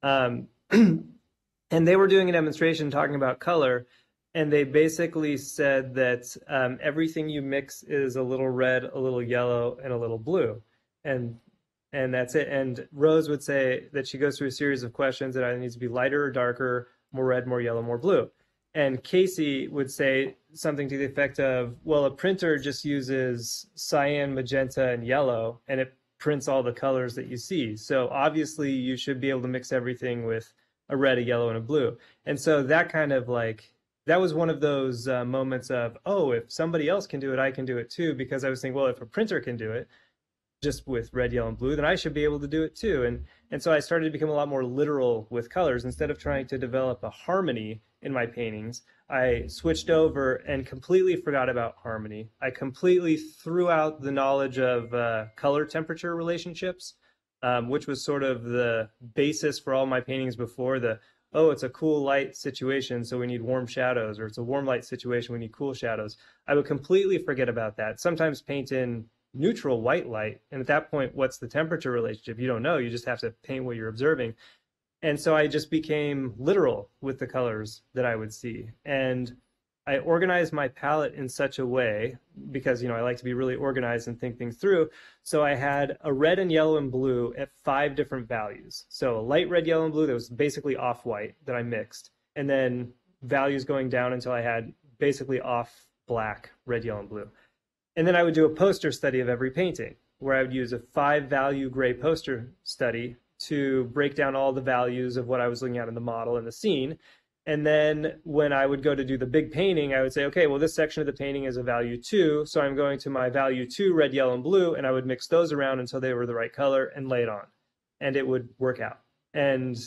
Um, [clears throat] and they were doing a demonstration talking about color, and they basically said that um, everything you mix is a little red, a little yellow, and a little blue, and and that's it. And Rose would say that she goes through a series of questions that either needs to be lighter or darker more red, more yellow, more blue. And Casey would say something to the effect of, well, a printer just uses cyan, magenta, and yellow, and it prints all the colors that you see. So obviously, you should be able to mix everything with a red, a yellow, and a blue. And so that kind of like, that was one of those uh, moments of, oh, if somebody else can do it, I can do it too. Because I was thinking, well, if a printer can do it, just with red, yellow, and blue, then I should be able to do it too. And and so I started to become a lot more literal with colors. Instead of trying to develop a harmony in my paintings, I switched over and completely forgot about harmony. I completely threw out the knowledge of uh, color temperature relationships, um, which was sort of the basis for all my paintings before the oh, it's a cool light situation, so we need warm shadows, or it's a warm light situation, we need cool shadows. I would completely forget about that. Sometimes paint in neutral white light. And at that point, what's the temperature relationship? You don't know. You just have to paint what you're observing. And so I just became literal with the colors that I would see. And I organized my palette in such a way because, you know, I like to be really organized and think things through. So I had a red and yellow and blue at five different values. So a light red, yellow, and blue that was basically off white that I mixed. And then values going down until I had basically off black, red, yellow, and blue. And then I would do a poster study of every painting where I would use a five value gray poster study to break down all the values of what I was looking at in the model and the scene. And then when I would go to do the big painting, I would say, okay, well, this section of the painting is a value two. So I'm going to my value two, red, yellow, and blue, and I would mix those around until they were the right color and lay it on. And it would work out. And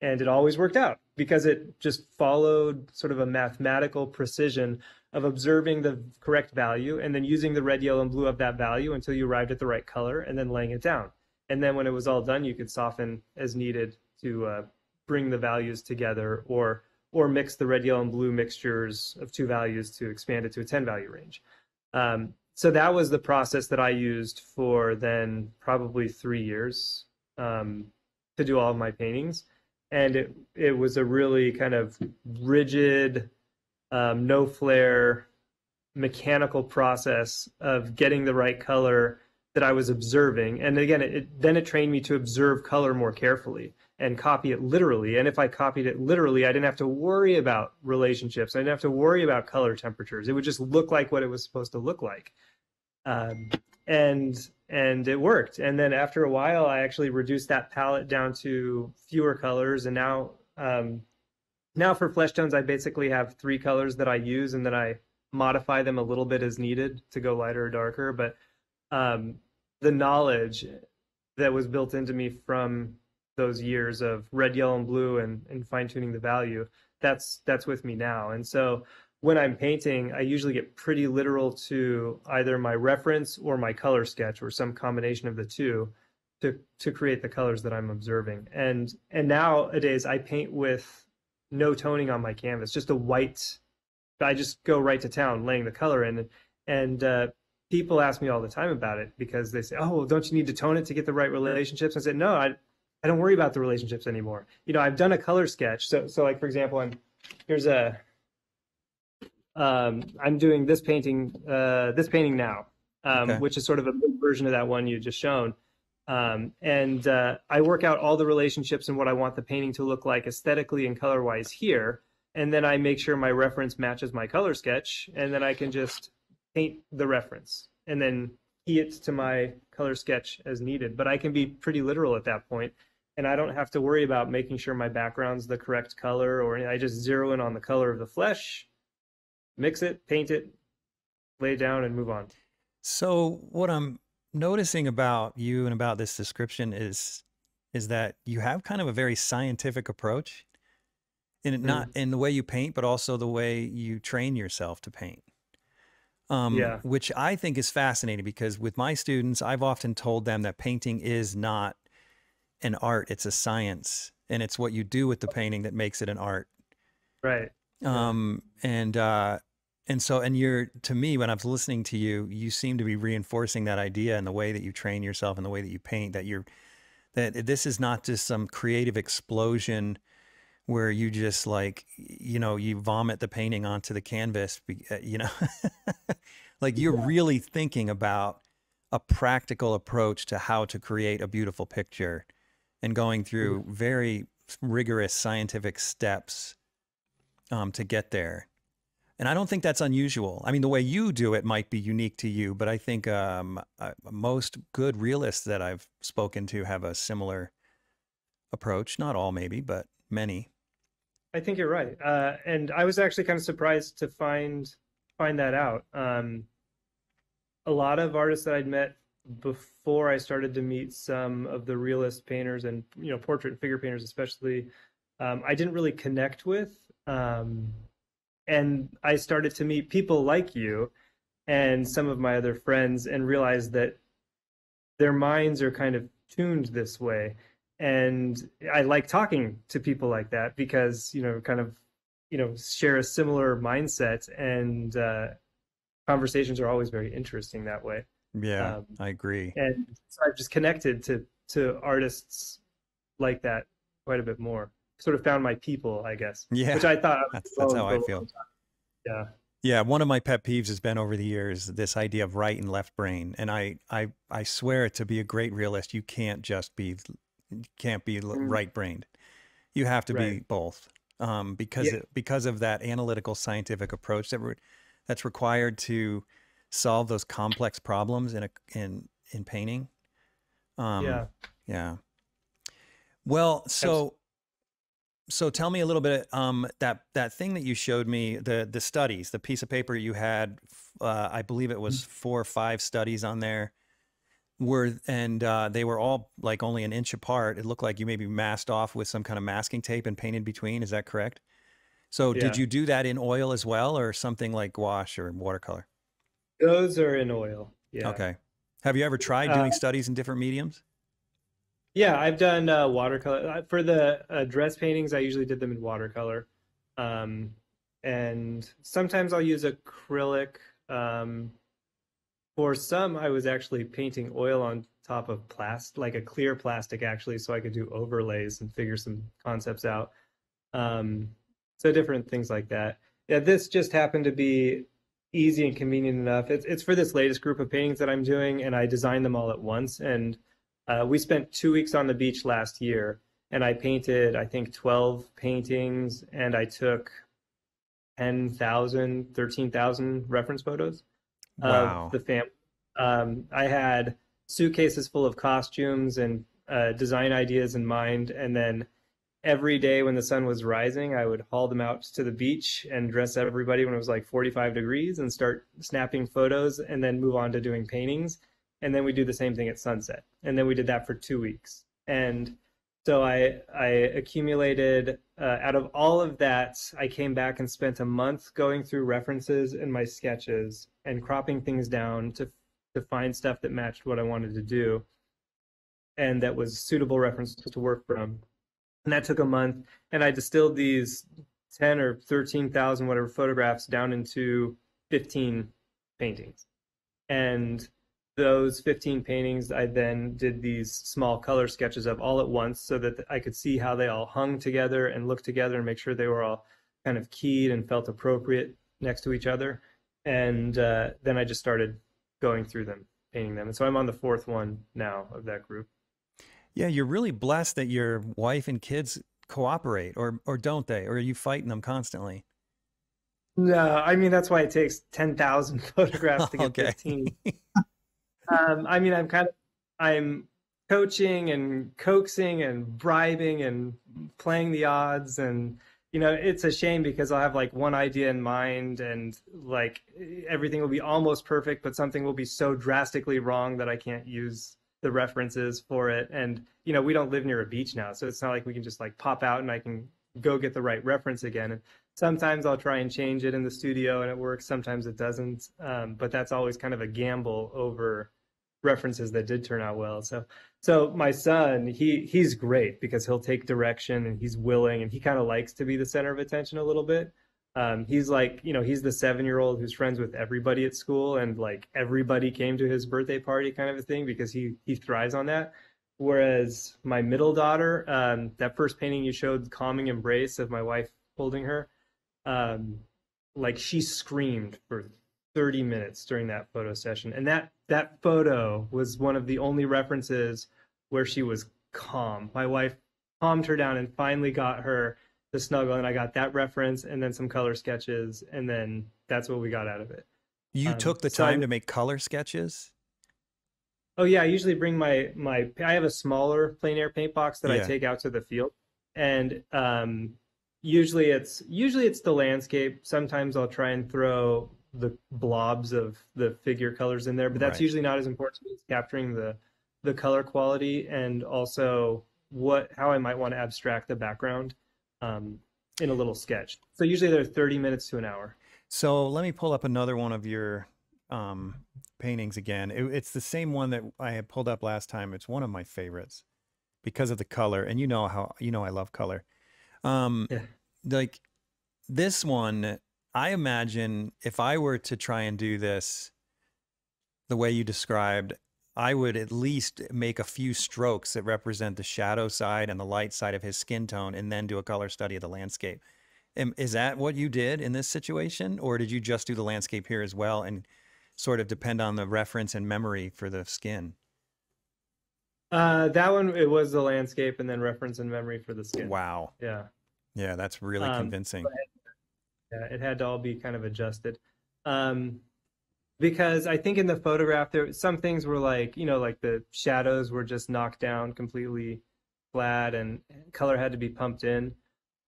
and it always worked out because it just followed sort of a mathematical precision of observing the correct value and then using the red, yellow, and blue of that value until you arrived at the right color and then laying it down. And then when it was all done, you could soften as needed to uh, bring the values together or or mix the red, yellow, and blue mixtures of two values to expand it to a 10 value range. Um, so that was the process that I used for then probably three years um, to do all of my paintings. And it, it was a really kind of rigid, um, no flare mechanical process of getting the right color that I was observing. And again, it, then it trained me to observe color more carefully and copy it literally. And if I copied it literally, I didn't have to worry about relationships. I didn't have to worry about color temperatures. It would just look like what it was supposed to look like. Um, and and it worked. And then after a while, I actually reduced that palette down to fewer colors. And now um, now for flesh tones, I basically have three colors that I use and then I modify them a little bit as needed to go lighter or darker. But um, the knowledge that was built into me from those years of red, yellow, and blue and, and fine tuning the value, that's that's with me now. And so when I'm painting, I usually get pretty literal to either my reference or my color sketch or some combination of the two to to create the colors that I'm observing. And and nowadays I paint with no toning on my canvas, just a white. I just go right to town, laying the color in, and uh, people ask me all the time about it because they say, "Oh, well, don't you need to tone it to get the right relationships?" I said, "No, I, I don't worry about the relationships anymore. You know, I've done a color sketch. So, so like for example, I'm here's a, um, I'm doing this painting, uh, this painting now, um, okay. which is sort of a version of that one you just shown. Um, and uh, I work out all the relationships and what I want the painting to look like aesthetically and color wise here. And then I make sure my reference matches my color sketch. And then I can just paint the reference and then key it to my color sketch as needed. But I can be pretty literal at that and I don't have to worry about making sure my background's the correct color or. I just zero in on the color of the flesh, mix it, paint it, lay it down, and move on. So what I'm noticing about you and about this description is is that you have kind of a very scientific approach in it, not Mm. in the way you paint, but also the way you train yourself to paint. Um, Yeah. which I think is fascinating because with my students, I've often told them that painting is not an art; it's a science, and it's what you do with the painting that makes it an art. Right. Um, and uh, and so and you're to me when I was listening to you, you seem to be reinforcing that idea in the way that you train yourself and the way that you paint. That you're that this is not just some creative explosion where you just like you know you vomit the painting onto the canvas. uh, You know, [laughs] like you're really thinking about a practical approach to how to create a beautiful picture and going through very rigorous scientific steps um, to get there. And I don't think that's unusual. I mean, the way you do it might be unique to you, but I think um, uh, most good realists that I've spoken to have a similar approach. Not all, maybe, but many. I think you're right. Uh, and I was actually kind of surprised to find find that out. Um, a lot of artists that I'd met before I started to meet some of the realist painters and you know portrait and figure painters especially, um, I didn't really connect with. Um, and I started to meet people like you and some of my other friends and realized that their minds are kind of tuned this way. And I like talking to people like that because you know kind of you know share a similar mindset and uh, conversations are always very interesting that way. Yeah, Um, I agree. and so I've just connected to to artists like that quite a bit more sort of found my people I guess Yeah, which I thought [laughs] that's, that's how I feel. yeah Yeah, one of my pet peeves has been over the years this idea of right and left brain, and I I I swear it to be a great realist, you can't just be you can't be Mm. right brained. You have to be both, um, because yeah it, because of that analytical scientific approach that re, that's required to solve those complex problems in a in in painting. Um, yeah yeah. Well, so so tell me a little bit um, that that thing that you showed me the the studies the piece of paper you had uh, I believe it was four or five studies on there were and uh, they were all like only an inch apart. It looked like you maybe masked off with some kind of masking tape and painted between. Is that correct? So did you do that in oil as well or something like gouache or watercolor? Those are in oil. Yeah. Okay. Have you ever tried uh, doing studies in different mediums Yeah, I've done uh, watercolor uh, for the uh, dress paintings. I usually did them in watercolor, um, and sometimes I'll use acrylic. Um, for some, I was actually painting oil on top of plastic, like a clear plastic, actually, so I could do overlays and figure some concepts out. Um, so different things like that. Yeah, this just happened to be easy and convenient enough. It's it's for this latest group of paintings that I'm doing, and I designed them all at once and. Uh, we spent two weeks on the beach last year, and I painted, I think, 12 paintings, and I took 10,000, 13,000 reference photos of wow the family. Um, I had suitcases full of costumes and uh, design ideas in mind, and then every day when the sun was rising, I would haul them out to the beach and dress everybody when it was like 45 degrees and start snapping photos, and then move on to doing paintings and then we do the same thing at sunset. And then we did that for two weeks. And so i i accumulated uh, out of all of that i came back and spent a month going through references in my sketches and cropping things down to to find stuff that matched what i wanted to do and that was suitable references to work from. And that took a month and i distilled these 10 or 13,000 whatever photographs down into 15 paintings. And those 15 paintings I then did these small color sketches of all at once so that I could see how they all hung together and looked together and make sure they were all kind of keyed and felt appropriate next to each other. And uh, then I just started going through them, painting them. And so I'm on the fourth one now of that group. Yeah, you're really blessed that your wife and kids cooperate, or or don't they? Or are you fighting them constantly? No, I mean, that's why it takes 10,000 [laughs] photographs to get [laughs] Okay. 15. [laughs] Um, I mean, I'm kind of, I'm coaching and coaxing and bribing and playing the odds and you know it's a shame because i'll have like one idea in mind and like everything will be almost perfect but something will be so drastically wrong that i can't use the references for it. And you know we don't live near a beach now so it's not like we can just like pop out and i can go get the right reference again. And sometimes i'll try and change it in the studio and it works sometimes it doesn't. Um, but that's always kind of a gamble over references that did turn out well. So so my son he he's great because he'll take direction and he's willing and he kind of likes to be the center of attention a little bit. Um, he's like you know he's the seven year old who's friends with everybody at school and like everybody came to his birthday party kind of a thing because he he thrives on that. Whereas my middle daughter um, that first painting you showed calming embrace of my wife holding her um, like she screamed for 30 minutes during that photo session. And that that photo was one of the only references where she was calm. My wife calmed her down and finally got her to snuggle and i got that reference and then some color sketches and then that's what we got out of it. You um, took the time so to make color sketches? Oh yeah i usually bring my my i have a smaller plein air paint box that yeah. i take out to the field. And um usually it's usually it's the landscape. Sometimes i'll try and throw the blobs of the figure colors in there, but that's right. usually not as important as capturing the the color quality and also what how I might want to abstract the background um, in a little sketch. So usually they're 30 minutes to an hour. So let me pull up another one of your um, paintings again. It, it's the same one that I had pulled up last time. It's one of my favorites because of the color, and you know how you know I love color. Um, yeah. Like this one I imagine if I were to try and do this the way you described, I would at least make a few strokes that represent the shadow side and the light side of his skin tone and then do a color study of the landscape. Is that what you did in this situation? Or did you just do the landscape here as well and sort of depend on the reference and memory for the skin? Uh, that one, it was the landscape and then reference and memory for the skin. Wow. Yeah. Yeah, that's really um, convincing. Yeah, it had to all be kind of adjusted. Um, because I think in the photograph there some things were like, you know, like the shadows were just knocked down completely flat and color had to be pumped in.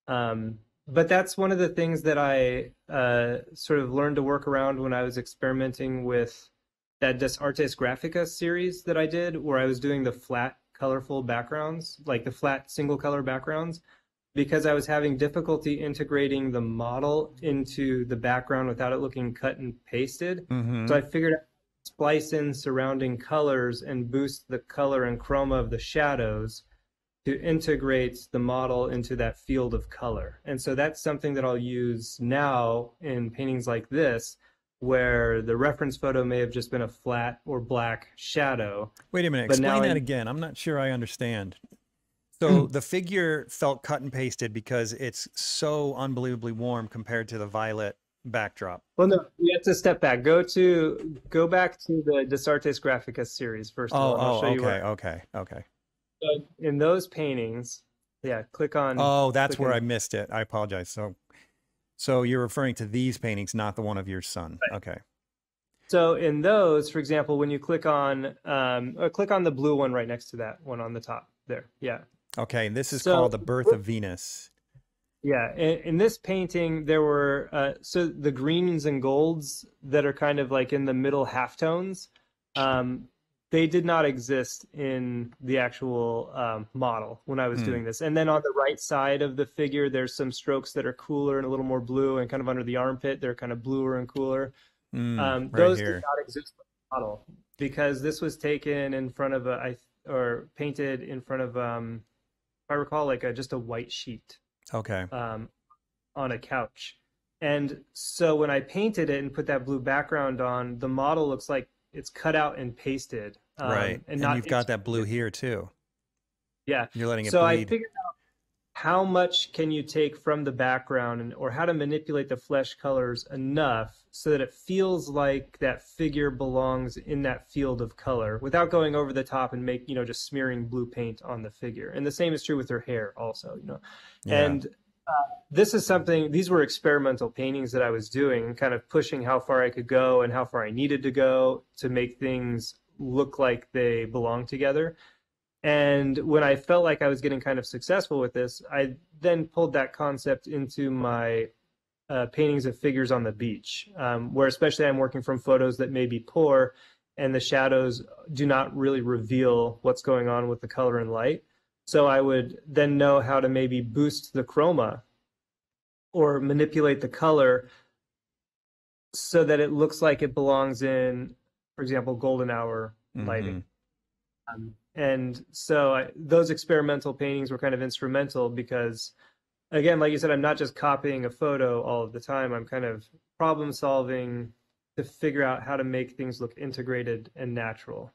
Um, but that's one of the things that I uh, sort of learned to work around when I was experimenting with that Des Artes Graphicas series that I did, where I was doing the flat, colorful backgrounds, like the flat single color backgrounds because I was having difficulty integrating the model into the background without it looking cut and pasted. Mm-hmm. So I figured out splice in surrounding colors and boost the color and chroma of the shadows to integrate the model into that field of color. And so that's something that I'll use now in paintings like this, where the reference photo may have just been a flat or black shadow. Wait a minute, explain that I, again. I'm not sure I understand. So the figure felt cut and pasted because it's so unbelievably warm compared to the violet backdrop. Well, no, you have to step back. Go to go back to the Des Artes Graphicas series first of oh, all. I'll oh, show okay, you where. okay, okay. So in those paintings, yeah, click on. Oh, that's where I missed it. I apologize. So, so you're referring to these paintings, not the one of your son. Right. Okay. So in those, for example, when you click on, um, or click on the blue one right next to that one on the top there. Yeah. Okay, and this is so, called the Birth of Venus. Yeah, in, in this painting, there were uh, so the greens and golds that are kind of like in the middle halftones. Um, they did not exist in the actual um, model when I was mm. doing this. And then on the right side of the figure, there's some strokes that are cooler and a little more blue, and kind of under the armpit, they're kind of bluer and cooler. Mm, um, right those here. did not exist in the model because this was taken in front of a, I or painted in front of um, I recall, like a, just a white sheet. Okay. Um, on a couch. And so when I painted it and put that blue background on, the model looks like it's cut out and pasted. Um, right. And, and not, you've got that blue here too. Yeah. You're letting it so bleed. I figured how much can you take from the background and, or how to manipulate the flesh colors enough so that it feels like that figure belongs in that field of color without going over the top and make you know just smearing blue paint on the figure? And the same is true with her hair also you know? Yeah. and uh, this is something these were experimental paintings that i was doing kind of pushing how far i could go and how far i needed to go to make things look like they belong together And when I felt like I was getting kind of successful with this, I then pulled that concept into my uh, paintings of figures on the beach, um, where especially I'm working from photos that may be poor and the shadows do not really reveal what's going on with the color and light. So I would then know how to maybe boost the chroma or manipulate the color so that it looks like it belongs in, for example, golden hour lighting. Mm-hmm. Um, and so I, those experimental paintings were kind of instrumental because again, like you said, I'm not just copying a photo all of the time. I'm kind of problem solving to figure out how to make things look integrated and natural.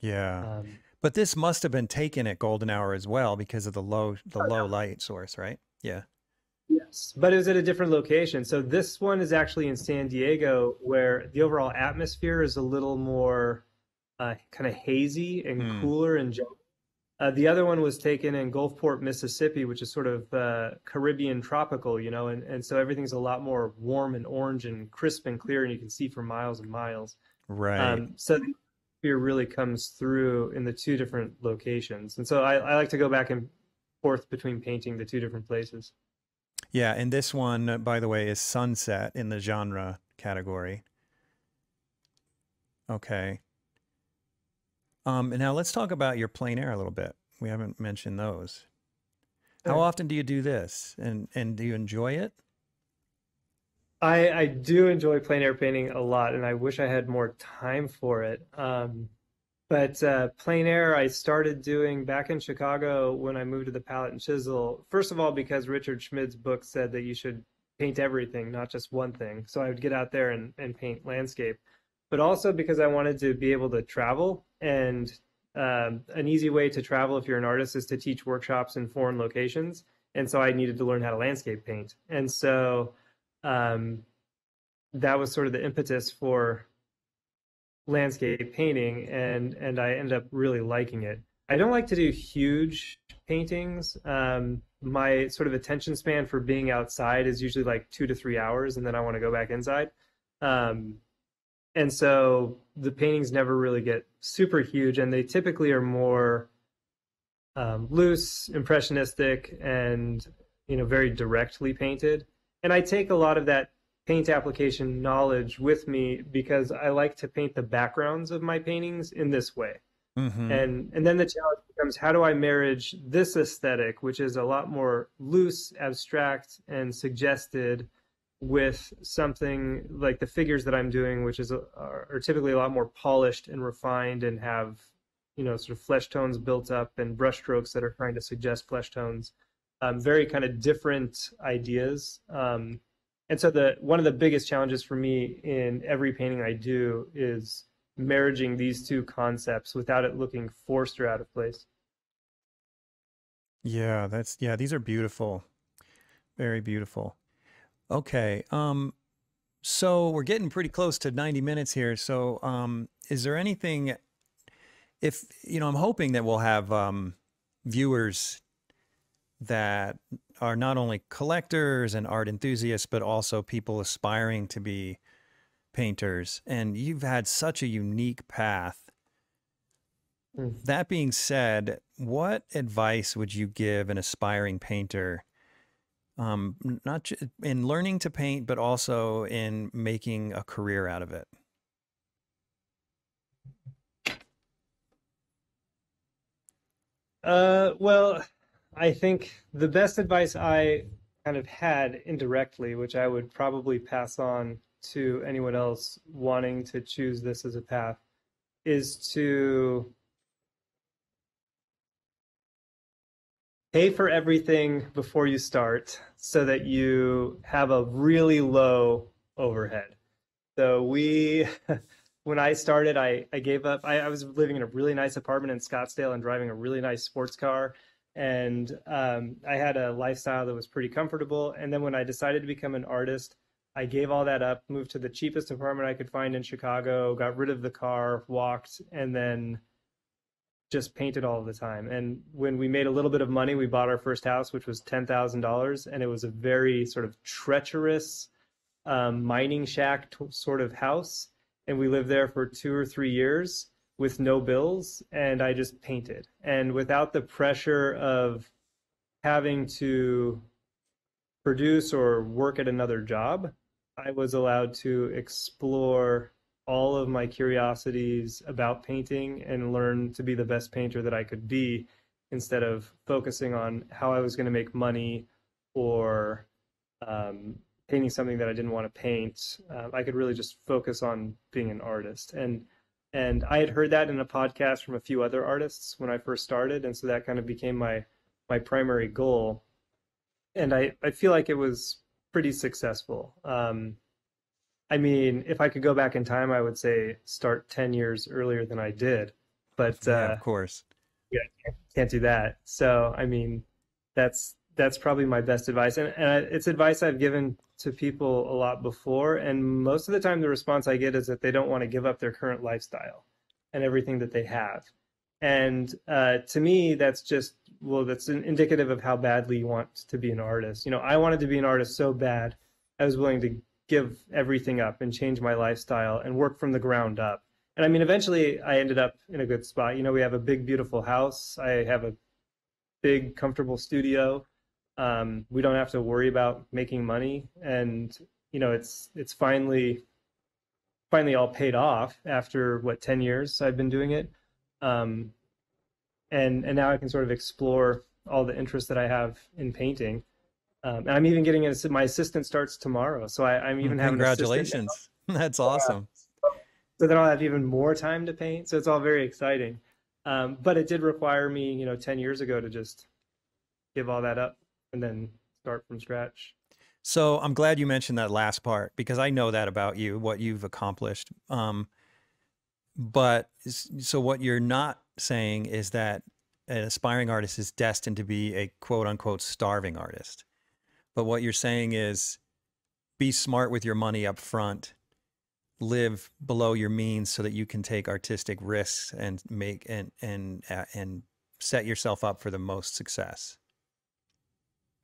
Yeah. Um, but this must have been taken at golden hour as well because of the low the oh, low light source, right? Yeah. Yes, but it was at a different location. So this one is actually in San Diego, where the overall atmosphere is a little more uh, kind of hazy and hmm. cooler and gentle. Uh, the other one was taken in Gulfport, Mississippi, which is sort of uh, Caribbean tropical, you know, and, and so everything's a lot more warm and orange and crisp and clear, and you can see for miles and miles. Right. Um, so the atmosphere really comes through in the two different locations, and so I, I like to go back and forth between painting the two different places. Yeah, and this one, by the way, is sunset in the genre category. Okay. Um, and now let's talk about your plein air a little bit. We haven't mentioned those. How often do you do this, and and do you enjoy it? I I do enjoy plein air painting a lot, and I wish I had more time for it. Um, but uh, plein air, I started doing back in Chicago when I moved to the Palette and Chisel. First of all, because Richard Schmid's book said that you should paint everything, not just one thing. So I would get out there and, and paint landscape but also because I wanted to be able to travel. And um, an easy way to travel if you're an artist is to teach workshops in foreign locations. And so I needed to learn how to landscape paint. And so um, that was sort of the impetus for landscape painting. And, and I ended up really liking it. I don't like to do huge paintings. Um, my sort of attention span for being outside is usually like two to three hours, and then I want to go back inside. Um, and so the paintings never really get super huge and they typically are more um, loose impressionistic and you know very directly painted and i take a lot of that paint application knowledge with me because i like to paint the backgrounds of my paintings in this way mm-hmm. and and then the challenge becomes how do i marriage this aesthetic which is a lot more loose abstract and suggested with something like the figures that I'm doing, which is are, are, typically a lot more polished and refined and have, you know, sort of flesh tones built up and brush strokes that are trying to suggest flesh tones. Um, very kind of different ideas. Um, and so the one of the biggest challenges for me in every painting I do is marrying these two concepts without it looking forced or out of place. Yeah, that's yeah, these are beautiful. Very beautiful. Okay. Um, so we're getting pretty close to 90 minutes here. So, um, is there anything, if, you know, I'm hoping that we'll have um, viewers that are not only collectors and art enthusiasts, but also people aspiring to be painters. And you've had such a unique path. Mm. That being said, what advice would you give an aspiring painter um, not in learning to paint, but also in making a career out of it? Uh, well, I think the best advice I kind of had indirectly, which I would probably pass on to anyone else wanting to choose this as a path, is to pay for everything before you start so that you have a really low overhead. So we, [laughs] when I started, I, I gave up. I, I, was living in a really nice apartment in Scottsdale and driving a really nice sports car. And um, I had a lifestyle that was pretty comfortable. And then when I decided to become an artist, I gave all that up, moved to the cheapest apartment I could find in Chicago, got rid of the car, walked, and then just painted all the time. And when we made a little bit of money, we bought our first house, which was ten thousand dollars, and it was a very sort of treacherous um, mining shack t- sort of house. And we lived there for two or three years. with no bills and I just painted. And without the pressure of having to produce or work at another job, I was allowed to explore all of my curiosities about painting and learn to be the best painter that I could be instead of focusing on how I was going to make money or um, painting something that I didn't want to paint. Uh, I could really just focus on being an artist. And and I had heard that in a podcast from a few other artists when I first started, and so that kind of became my my primary goal. And I I feel like it was pretty successful. Um, I mean, if I could go back in time, I would say start ten years earlier than I did. But yeah, uh, of course, yeah, can't do that. So I mean, that's that's probably my best advice, and, and it's advice I've given to people a lot before, and most of the time the response I get is that they don't want to give up their current lifestyle and everything that they have. And uh, to me, that's just well, that's indicative of how badly you want to be an artist. You know, I wanted to be an artist so bad, I was willing to give everything up and change my lifestyle and work from the ground up. And I mean, eventually, I ended up in a good spot. You know, we have a big, beautiful house. I have a big, comfortable studio um, we don't have to worry about making money and you know it's it's finally finally all paid off after what 10 years I've been doing it um, and and now I can sort of explore all the interest that I have in painting um, and I'm even getting a, my assistant starts tomorrow so I, am even having congratulations [laughs] that's awesome so then I'll have even more time to paint so it's all very exciting um, but it did require me you know 10 years ago to just give all that up and then start from scratch. So I'm glad you mentioned that last part because I know that about you, what you've accomplished. Um, but so what you're not saying is that an aspiring artist is destined to be a quote unquote starving artist. But what you're saying is be smart with your money up front, live below your means so that you can take artistic risks and make and and uh, and set yourself up for the most success.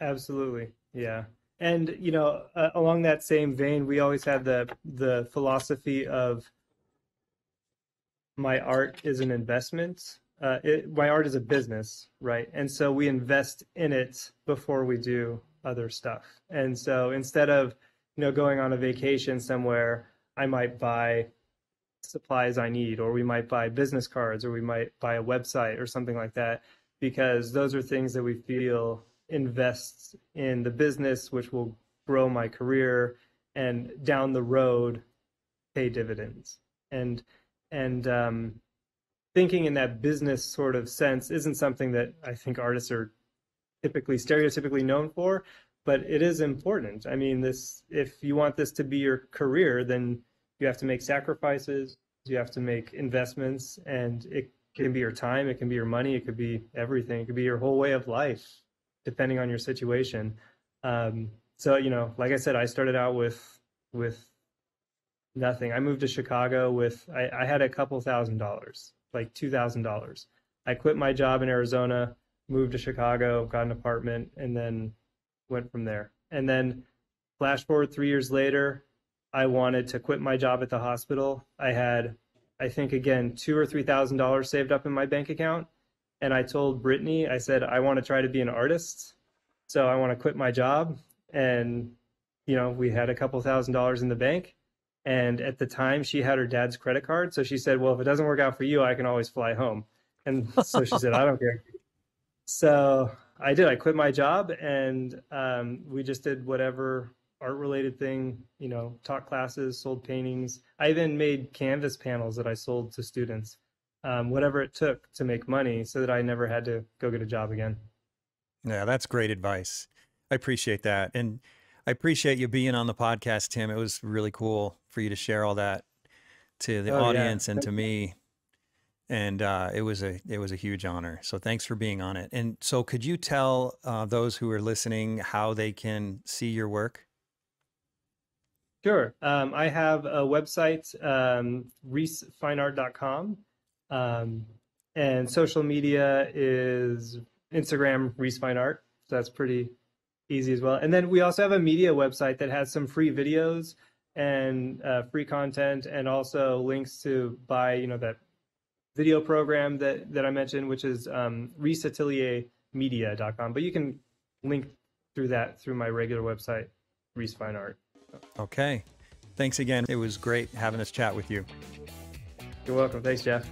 Absolutely. Yeah. And you know, uh, along that same vein, we always have the the philosophy of my art is an investment. Uh, it, my art is a business, right? And so we invest in it before we do other stuff. And so instead of you know going on a vacation somewhere, I might buy supplies I need, or we might buy business cards, or we might buy a website or something like that, because those are things that we feel invest in the business, which will grow my career and down the road pay dividends. And and um, thinking in that business sort of sense isn't something that I think artists are typically stereotypically known for, but it is important. I mean, this if you want this to be your career, then you have to make sacrifices, you have to make investments, and it can be your time, it can be your money, it could be everything, it could be your whole way of life depending on your situation. Um, so you know, like I said, I started out with with nothing. I moved to Chicago with I, I had a couple thousand dollars, like two thousand dollars. I quit my job in Arizona, moved to Chicago, got an apartment, and then went from there. And then flash forward three years later, I wanted to quit my job at the hospital. I had, I think again, two or three thousand dollars saved up in my bank account and I told Brittany, I said, I want to try to be an artist. So I want to quit my job. And, you know, we had a couple thousand dollars in the bank. And at the time, she had her dad's credit card. So she said, Well, if it doesn't work out for you, I can always fly home. And so she said, I don't care. So I did. I quit my job and um, we just did whatever art related thing, you know, taught classes, sold paintings. I even made canvas panels that I sold to students um, whatever it took to make money so that I never had to go get a job again. Yeah, that's great advice. I appreciate that. And I appreciate you being on the podcast, Tim. It was really cool for you to share all that to the oh, audience yeah. and to me. And uh, it was a it was a huge honor. So thanks for being on it. And so, could you tell uh, those who are listening how they can see your work? Sure. Um, I have a website, um, reesfineart.com. Um, and social media is Instagram, Rees Fine Art. So that's pretty easy as well. And then we also have a media website that has some free videos and uh, free content and also links to buy, you know, that video program that that I mentioned, which is um, reesateliermedia.com. But you can link through that through my regular website, Rees Fine Art. Okay. Thanks again. It was great having this chat with you. You're welcome. Thanks, Jeff.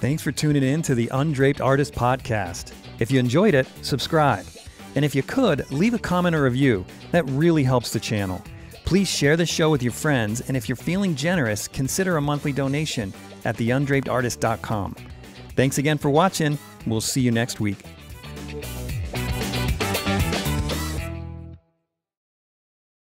Thanks for tuning in to the Undraped Artist Podcast. If you enjoyed it, subscribe. And if you could, leave a comment or review. That really helps the channel. Please share the show with your friends, and if you're feeling generous, consider a monthly donation at theundrapedartist.com. Thanks again for watching. We'll see you next week.